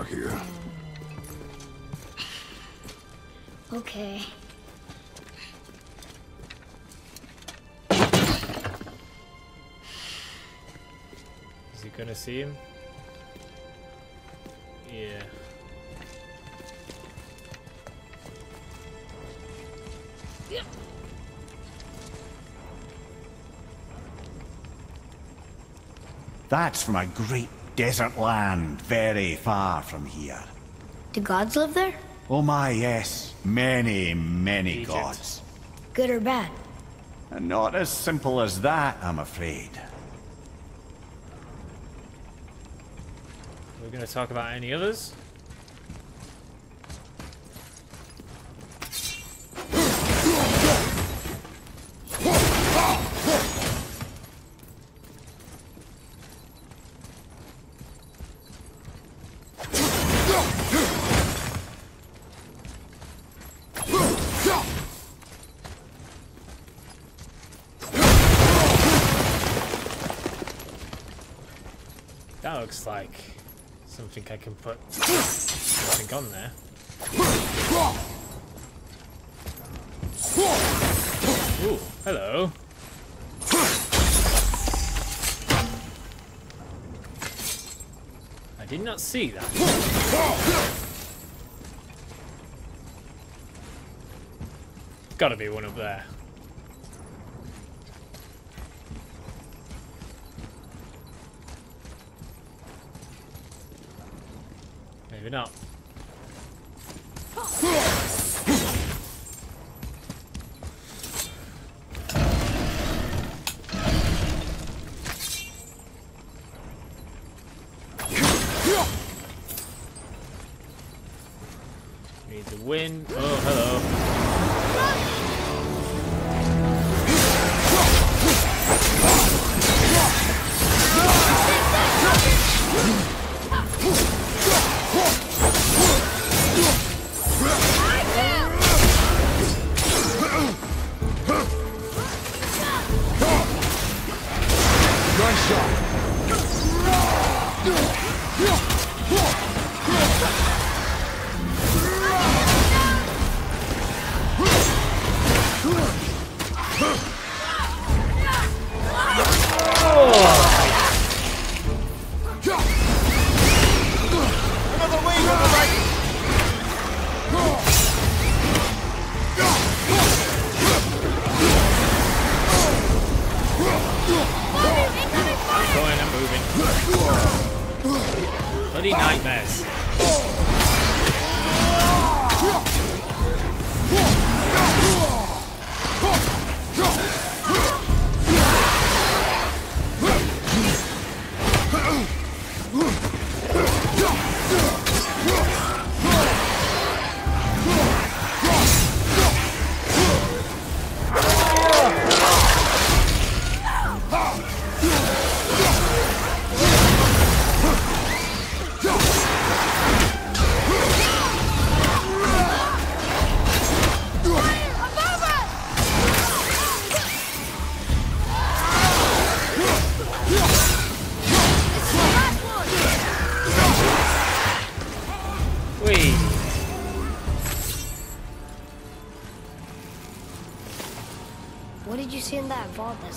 Forget why we are here. Okay. Is he gonna see him? Yeah. That's from a great desert land very far from here. Do gods live there? Oh my, yes. Many, many Egypt. gods. Good or bad? And not as simple as that, I'm afraid. We're gonna talk about any others? Looks like something I can put something on there. Ooh, hello. I did not see that. Gotta be one up there. Maybe not.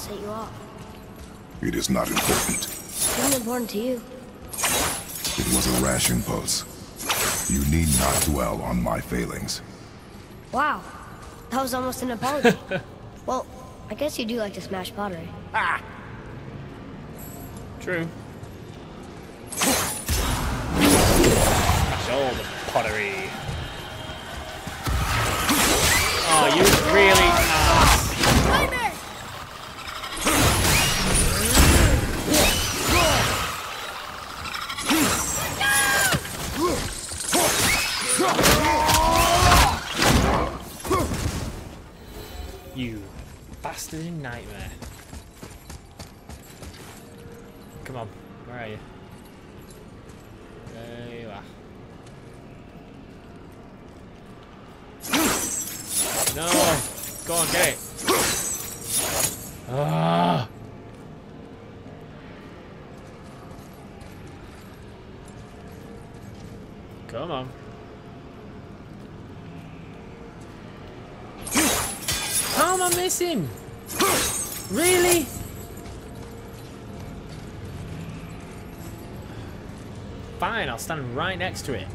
Set you off? It is not important. Isn't important to you? It was a rash impulse. You need not dwell on my failings. Wow. That was almost an apology. well, I guess you do like to smash pottery. Ah! True. I'll stand right next to it.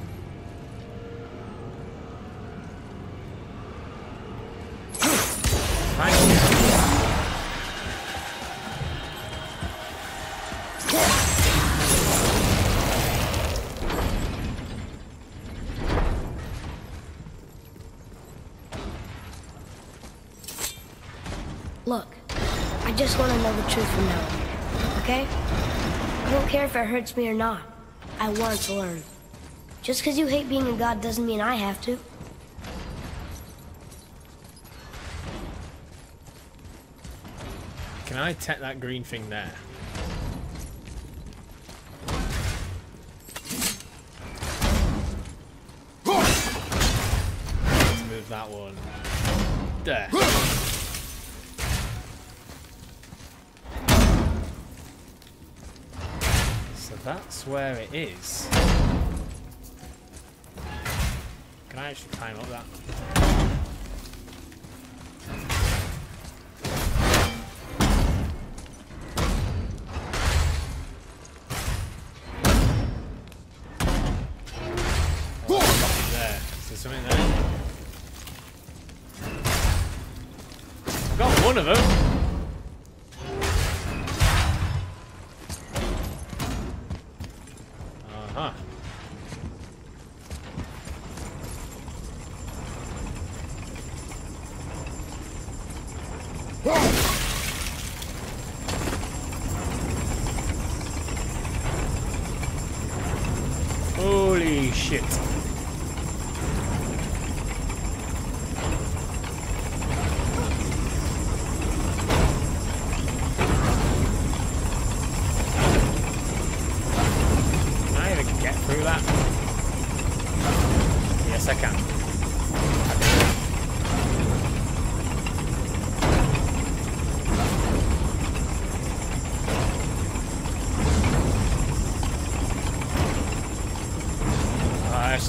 Look, I just want to know the truth from now on, okay? I don't care if it hurts me or not. I want to learn. Just because you hate being a god doesn't mean I have to. Can I take that green thing there? Where it is. Can I actually climb up that? Oh, there. Is something there? Got one of them.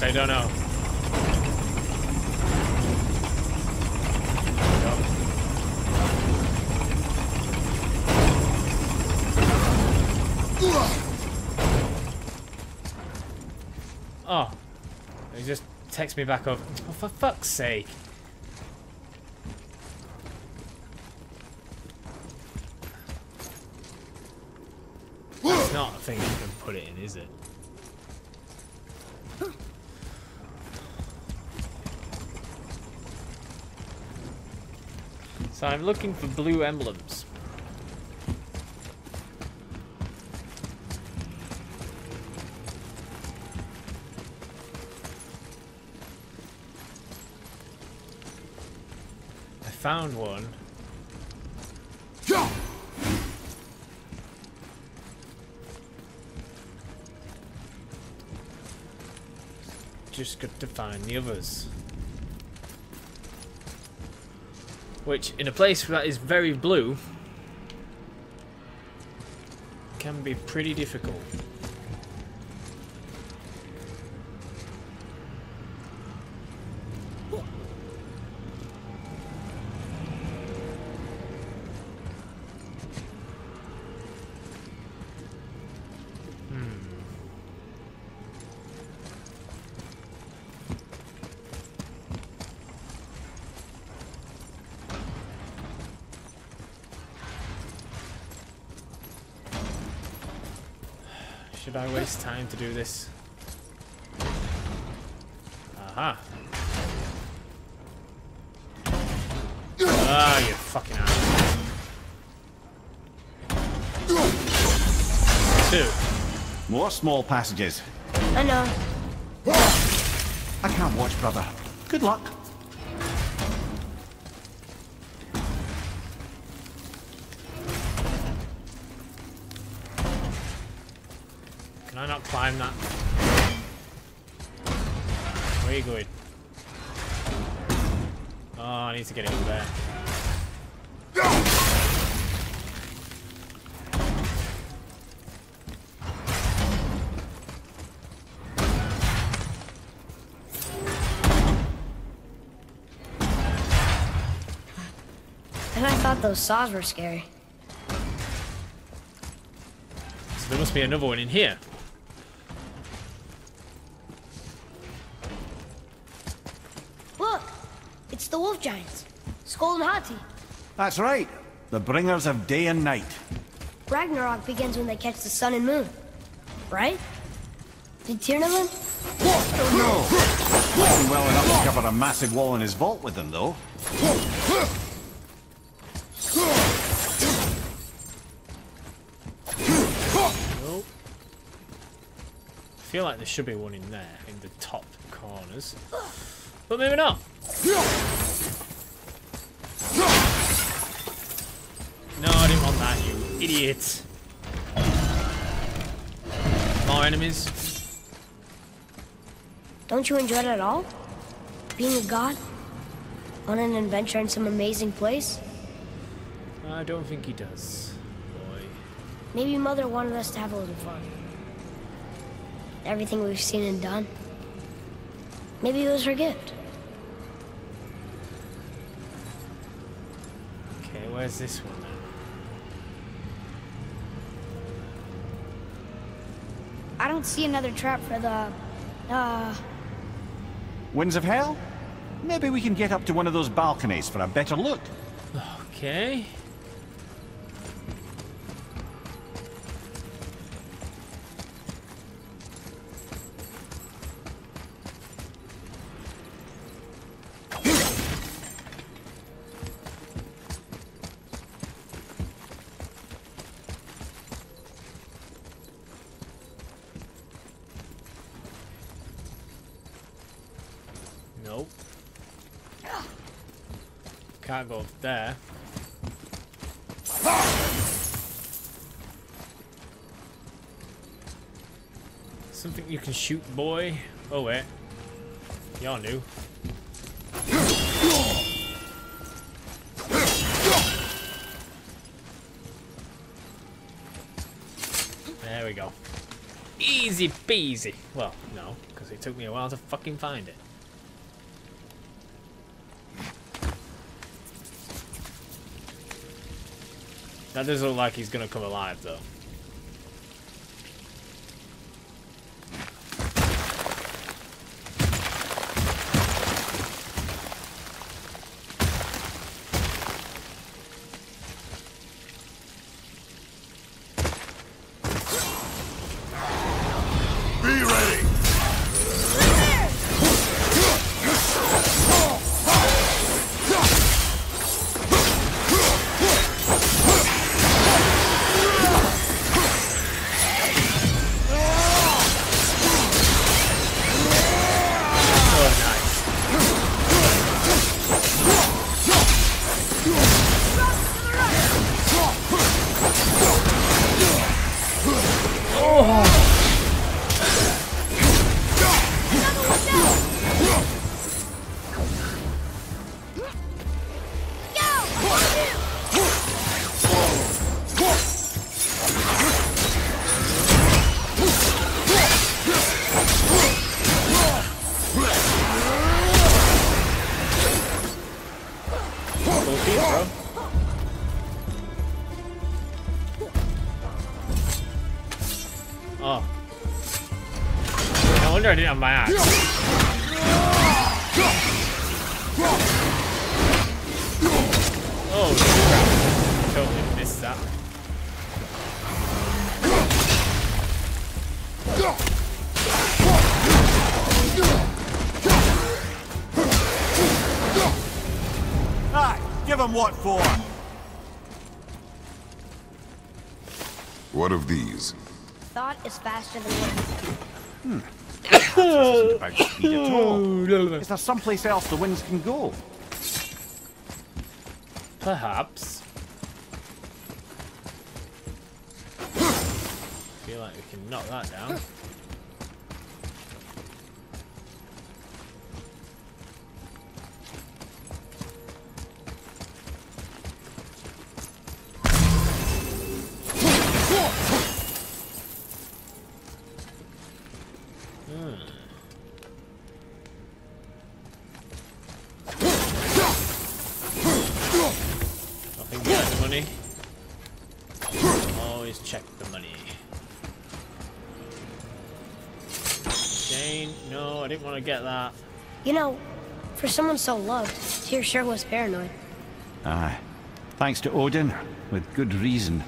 I don't know. Oh. He just texts me back over. Oh, for fuck's sake. It's not a thing you can put it in, is it? So I'm looking for blue emblems. I found one. Just got to find the others. Which, in a place that is very blue, can be pretty difficult. Should I waste time to do this? Aha. Ah, you fucking ass. Two. More small passages. I know. I can't watch, brother. Good luck. Can I not climb that? Where are you going? Oh, I need to get in there. And I thought those saws were scary. So there must be another one in here. Look! It's the wolf giants. Sköll and Hati. That's right. The bringers of day and night. Ragnarok begins when they catch the sun and moon. Right? Did Tyr know them? No. Wasn't well enough to cover a massive wall in his vault with them, though. Nope. I feel like there should be one in there, in the top corners. But maybe not. That, idiot. More enemies. Don't you enjoy it at all? Being a god? On an adventure in some amazing place? I don't think he does. Boy. Maybe Mother wanted us to have a little fun. Everything we've seen and done. Maybe it was her gift. Okay, where's this one don't see another trap for the... Uh... Winds of Hell? Maybe we can get up to one of those balconies for a better look. Okay. Nope. Can't go there. Something you can shoot, boy. Oh wait, y'all new. There we go. Easy peasy. Well, no, because it took me a while to fucking find it. That doesn't look like he's gonna come alive though. My axe. Oh, crap. Totally missed that. Aye, give him what for. What of these? Thought is faster than word. Isn't about speed at all. Is there someplace else the winds can go? Perhaps. I feel like we can knock that down. For someone so loved, Tyr sure was paranoid. Aye. Thanks to Odin, with good reason.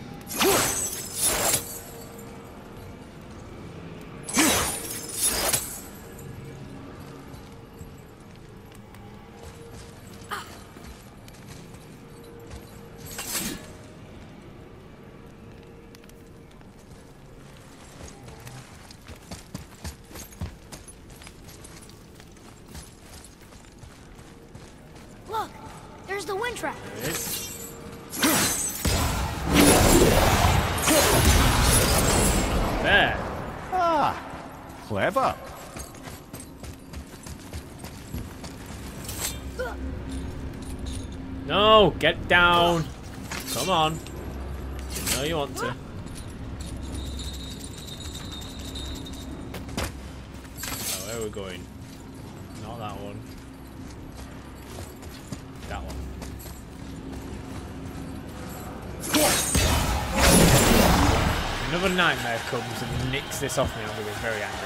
To be very angry.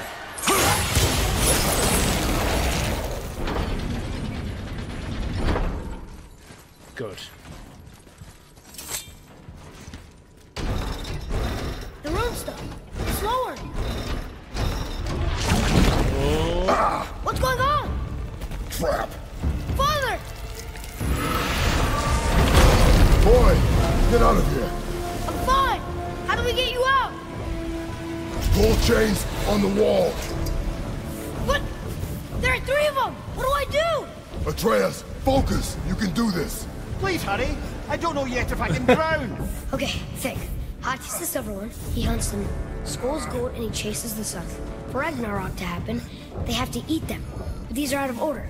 Know yet if I. Okay, think. Hati's the silver one. He hunts them. Sköll's gold and he chases the sun. For Ragnarok to happen, they have to eat them. But these are out of order.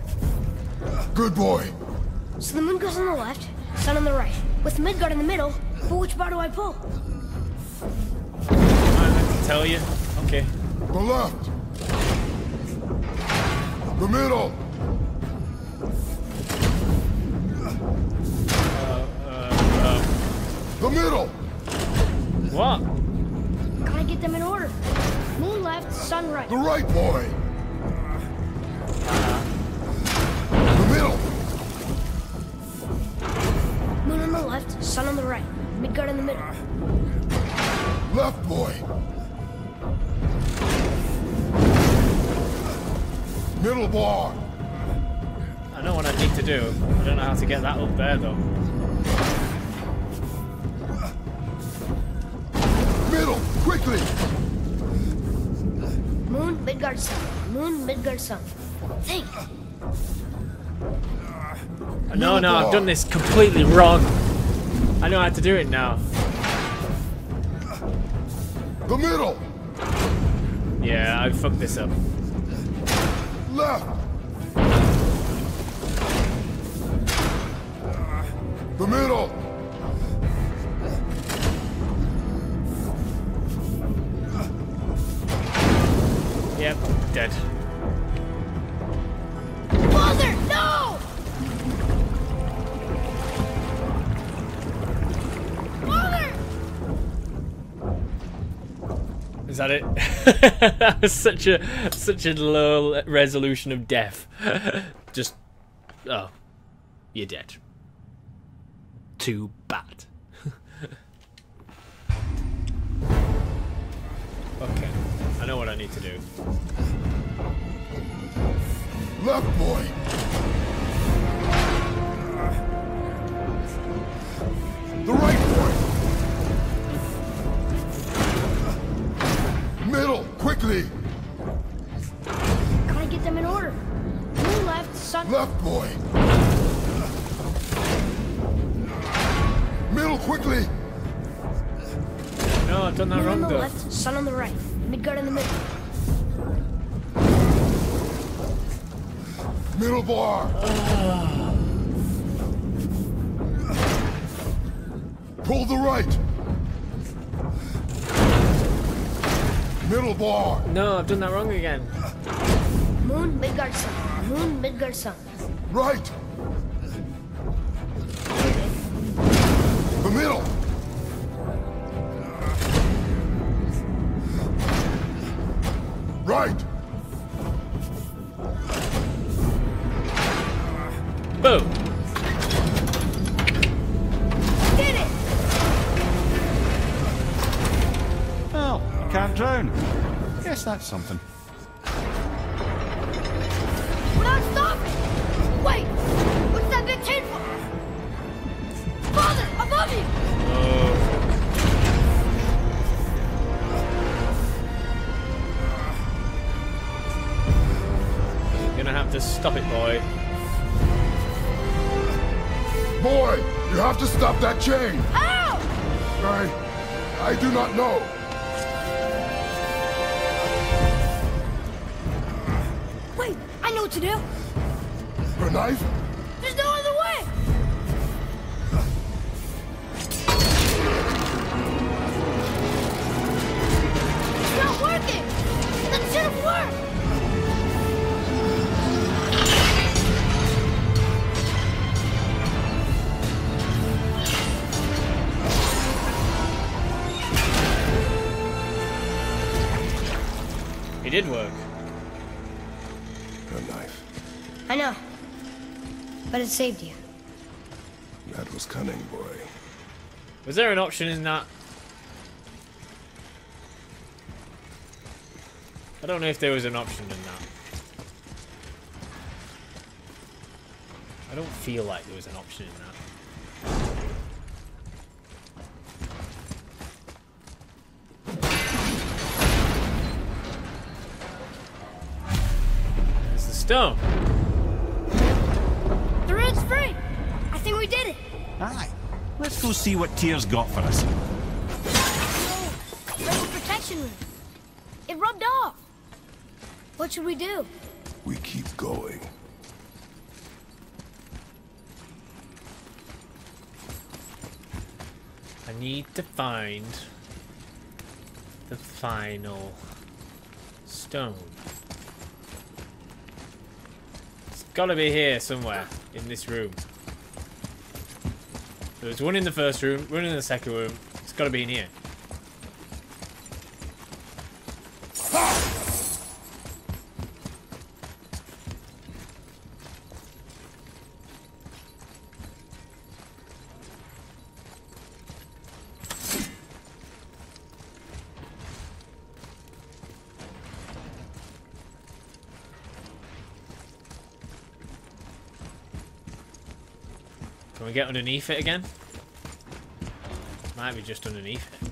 Good boy! So the moon goes on the left, sun on the right. With Midgard in the middle, but which bar do I pull? I have to tell you. Okay. The left! The middle! Middle! What? Gotta get them in order. Moon left, sun right. The right, boy! The middle! Moon on the left, sun on the right. Midgard in the middle. Left, boy! Middle bar! I know what I need to do. I don't know how to get that up there though. Quickly! Moon, Midgard, sun. Moon, Midgard, sun. Think. Uh, no, no, I've done this completely wrong. I know how to do it now. The middle! Yeah, I fucked this up. Left! that was such a such a low resolution of death. Just oh, you're dead. Too bad. okay, I know what I need to do. Left, boy! The right, Middle! Quickly! Gotta get them in order. Moon left, sun. Left, boy! Middle, quickly! No, No, I've done that Moon wrong on the though. left, sun on the right. Midgard in the middle. Middle bar! Ah. Pull the right! Middle bar! No, I've done that wrong again. Moon, Midgard, sun. Moon, Midgard, sun. Right! The middle! Right! Boom. Can't drown. Guess that's something. We're not stopping! Wait! What's that big tin for? Father, above you! You're gonna have to stop it, boy. Boy, you have to stop that chain! Ow! I... I do not know. What to do. Her knife? A knife. I know. But it saved you. That was cunning, boy. Was there an option in that? I don't know if there was an option in that. I don't feel like there was an option in that. Stone. The road's free! I think we did it! Aye. Let's go see what Tyr's got for us. Oh, Rainbow protection room. It rubbed off. What should we do? We keep going. I need to find the final stone. It's gotta be here somewhere in this room. There was one in the first room, one in the second room. It's gotta be in here. Get underneath it again? Might be just underneath. It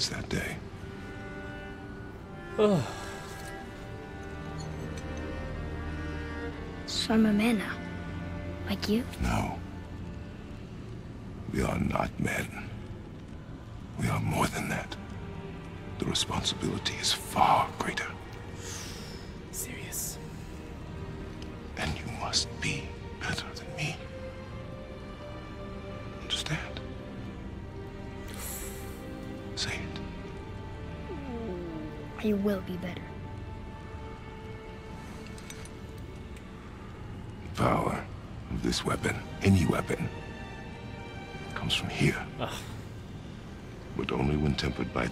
Today is that day. A man now. Like you? No. We are not men.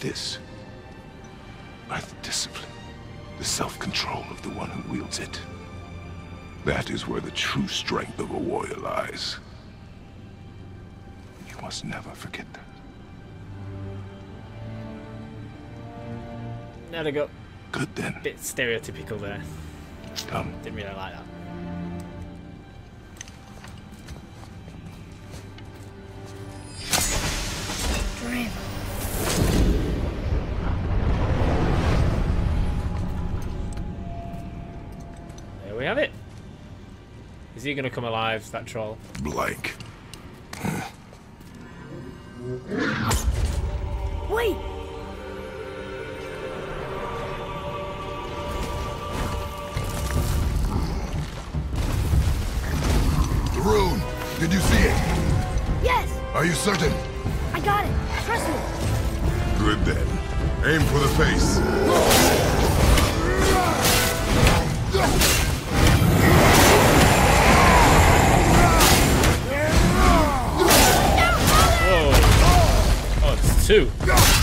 This. By the discipline, the self-control of the one who wields it. That is where the true strength of a warrior lies. You must never forget that. There we go. Good then. Bit stereotypical there. Come. Didn't really like that. Gonna come alive, that troll? Blank. Wait! The rune! Did you see it? Yes! Are you certain? I got it! Trust me! Good then. Aim for the face. Oh,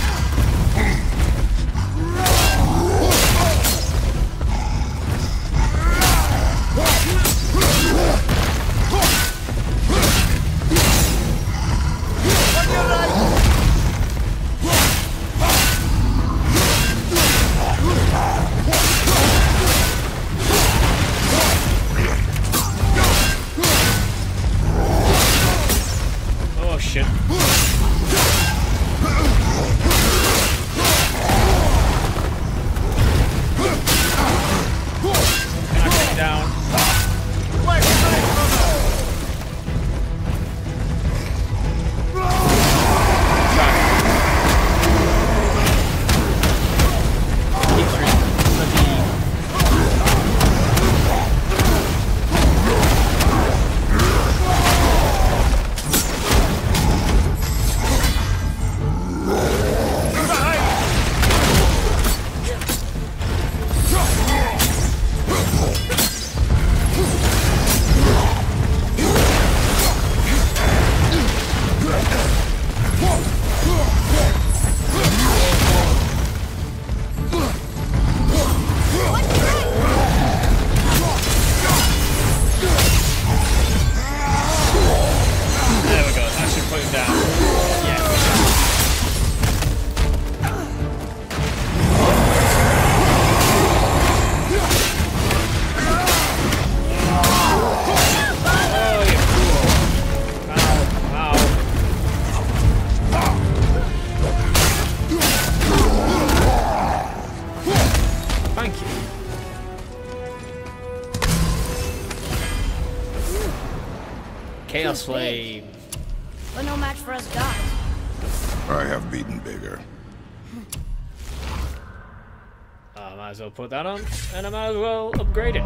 put that on, and I might as well upgrade it.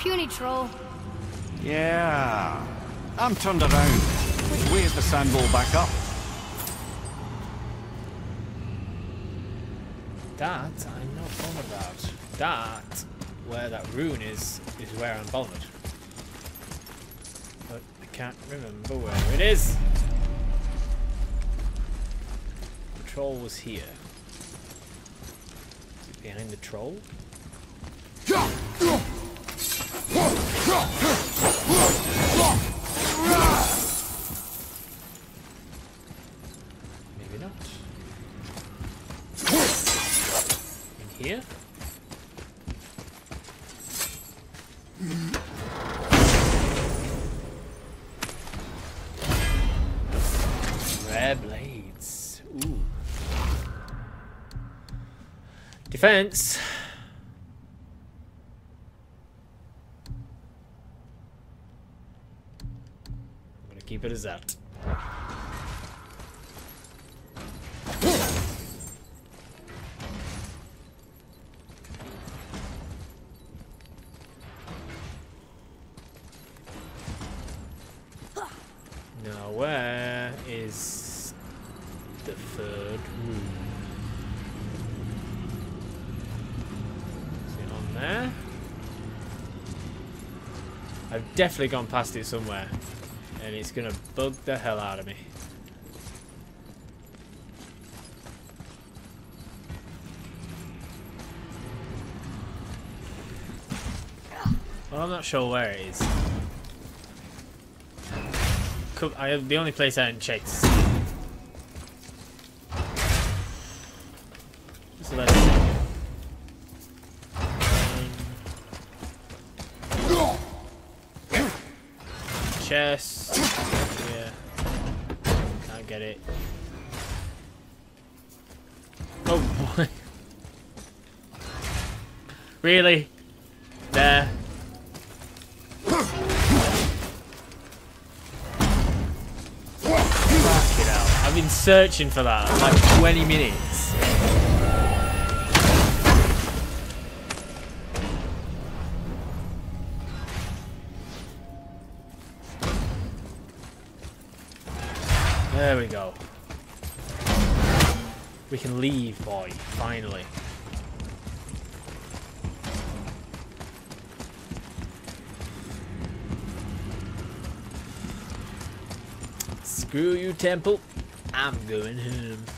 Puny troll. Yeah. I'm turned around. Which way is the sandball back up? That I'm not bothered about. That, where that rune is, is where I'm bothered. But I can't remember where it is. The troll was here. Is it Defense. I'm gonna keep it as that. Now, where is the third room? Is it on there? I've definitely gone past it somewhere. And it's gonna bug the hell out of me. Well, I'm not sure where it is. I the only place I haven't checked. Searching for that like 20 minutes. There we go. We can leave, boy, finally. Screw you, Temple. I'm going home.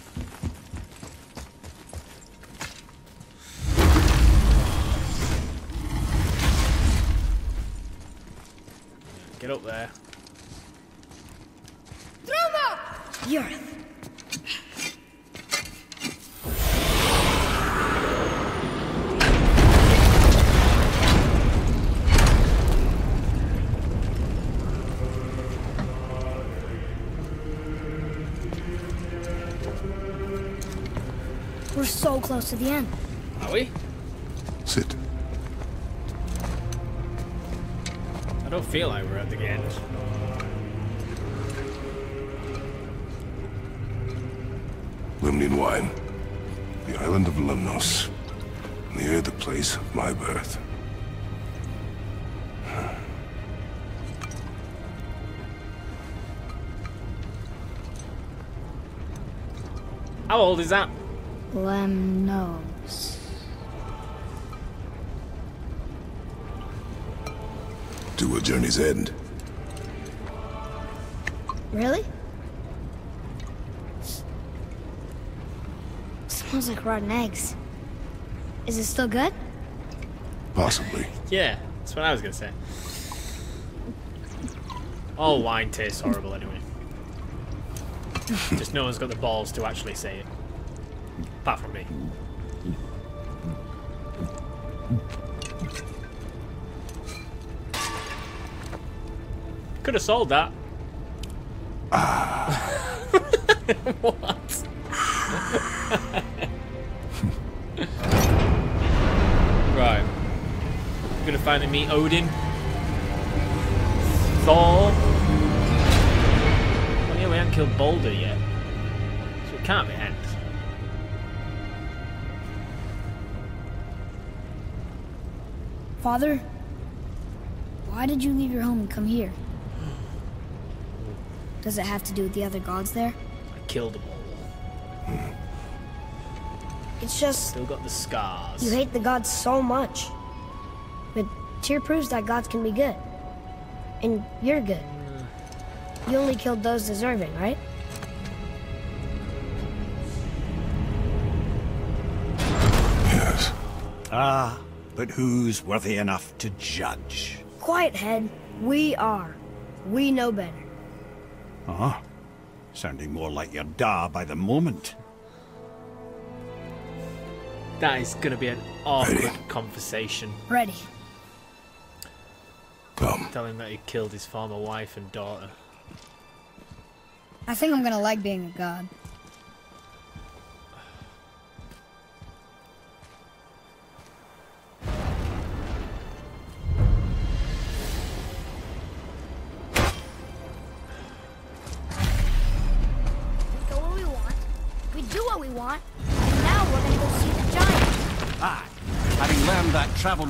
Close to the end. Are we? Sit. I don't feel like we're at the end. Lemnian wine. The island of Lemnos. Near the place of my birth. How old is that? Lemnos. To a journey's end. Really? Smells like rotten eggs. Is it still good? Possibly. Yeah, that's what I was gonna say. All wine tastes horrible anyway. Just no one's got the balls to actually say it. Apart from me. Could have sold that. what? right. I'm gonna finally meet Odin. Thor. Oh yeah, we haven't killed Baldur yet. Father, why did you leave your home and come here? Does it have to do with the other gods there? I killed them all. It's just Still got the scars. you hate the gods so much. But Tyr proves that gods can be good. And you're good. You only killed those deserving, right? Yes. Ah, but who's worthy enough to judge? Quiet head, we are. We know better. Huh? Sounding more like your da by the moment. That is gonna be an awkward Ready. conversation. Ready. Come. Tell him that he killed his former wife and daughter. I think I'm gonna like being a god.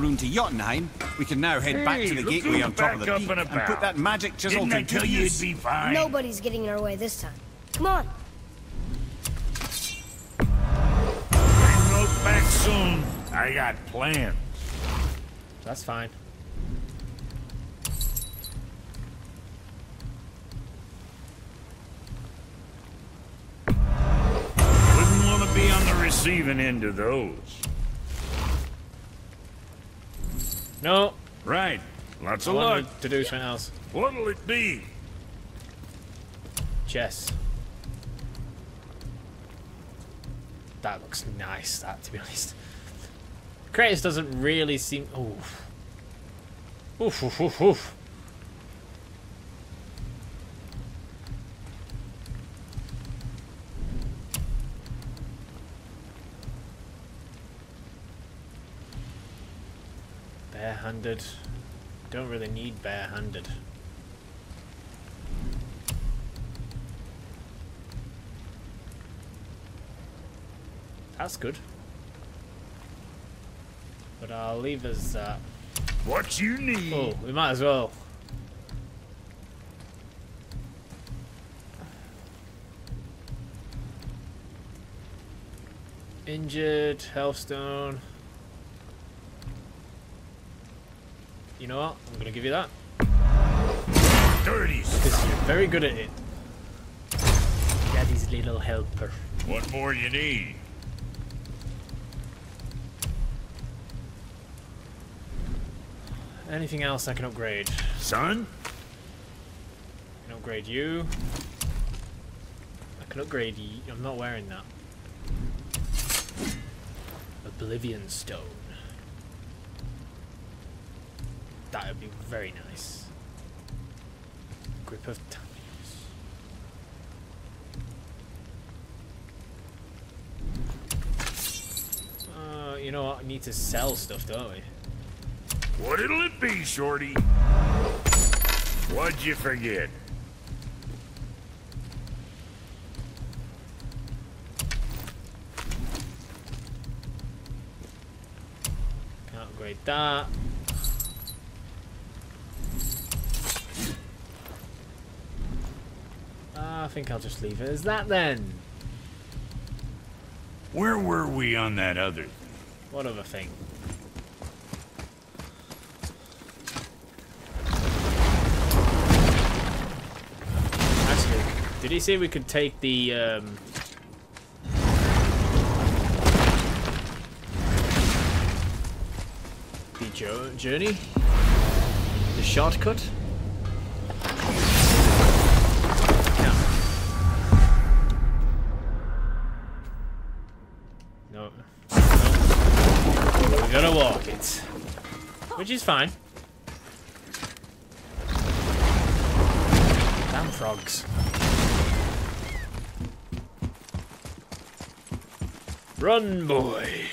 room to Jotunheim, we can now head hey, back to the gateway on top of the peak and, put that magic chisel Didn't to I tell you it'd be fine? Nobody's getting in our way this time. Come on. I'm not back soon. I got plans. That's fine. Wouldn't want to be on the receiving end of those. No, Right. Lots I of luck. to do something else. What'll it be? Chess. That looks nice, that, to be honest. Kratos doesn't really seem... Oof. Oof, oof, oof, oof. Barehanded. Don't really need barehanded. That's good. But I'll leave as that. What you need? Oh, we might as well. Injured, Healthstone. You know what? I'm gonna give you that. Dirty Because you're very good at it. Daddy's little helper. What more you need? Anything else I can upgrade? Son? I can upgrade you. I can upgrade you. I'm not wearing that. Oblivion Stone. That would be very nice. Grip of Tamios. Uh, you know what? I need to sell stuff, don't we? What'll it be, Shorty? What'd you forget? Can't upgrade that. Ah, I think I'll just leave it as that then. Where were we on that other? What other thing? Actually, did he say we could take the um, the jo journey, the shortcut? No. No. We gotta walk it. Which is fine. Damn frogs. Run, boy!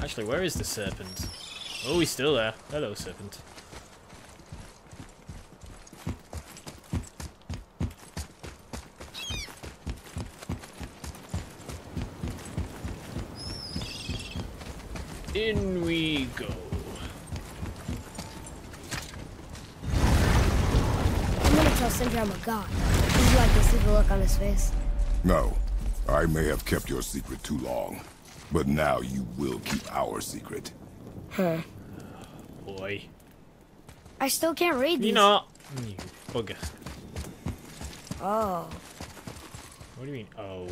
Actually, where is the serpent? Oh, he's still there. Hello, serpent. In we go. I'm gonna tell Sindri I'm a god. Would you like to see the look on his face? No, I may have kept your secret too long, but now you will keep our secret. Huh. Boy. I still can't read these. Mm, you know You bugger. Oh. What do you mean, oh?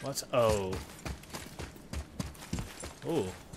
What's oh? Oh.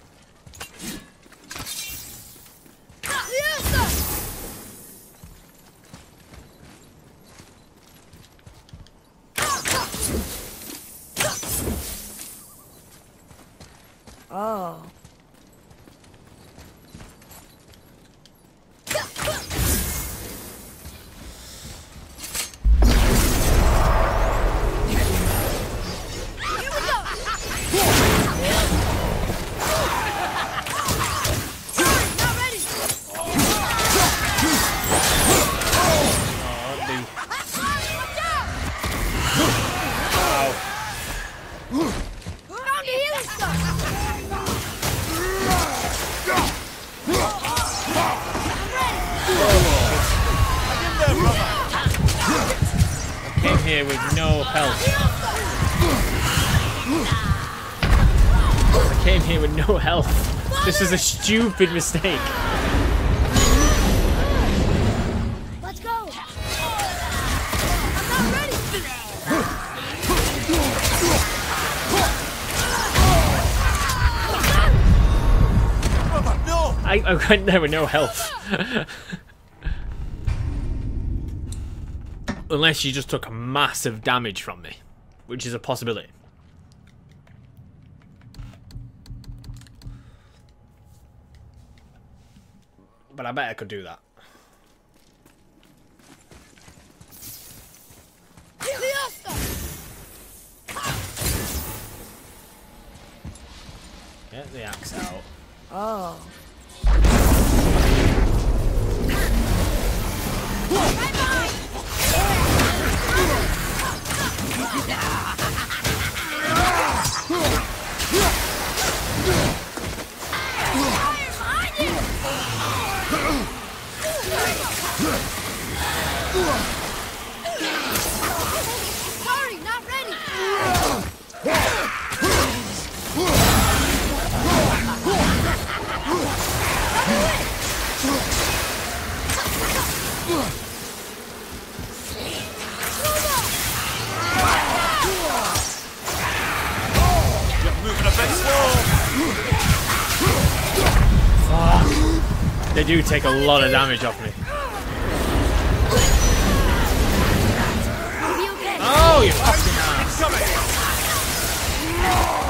stupid mistake. I, I went there with no health. Unless you just took massive damage from me, which is a possibility. But I bet I could do that. Get the axe out. Oh. Sorry, not ready. They do take a lot of damage off me. Oh, you fucking ass.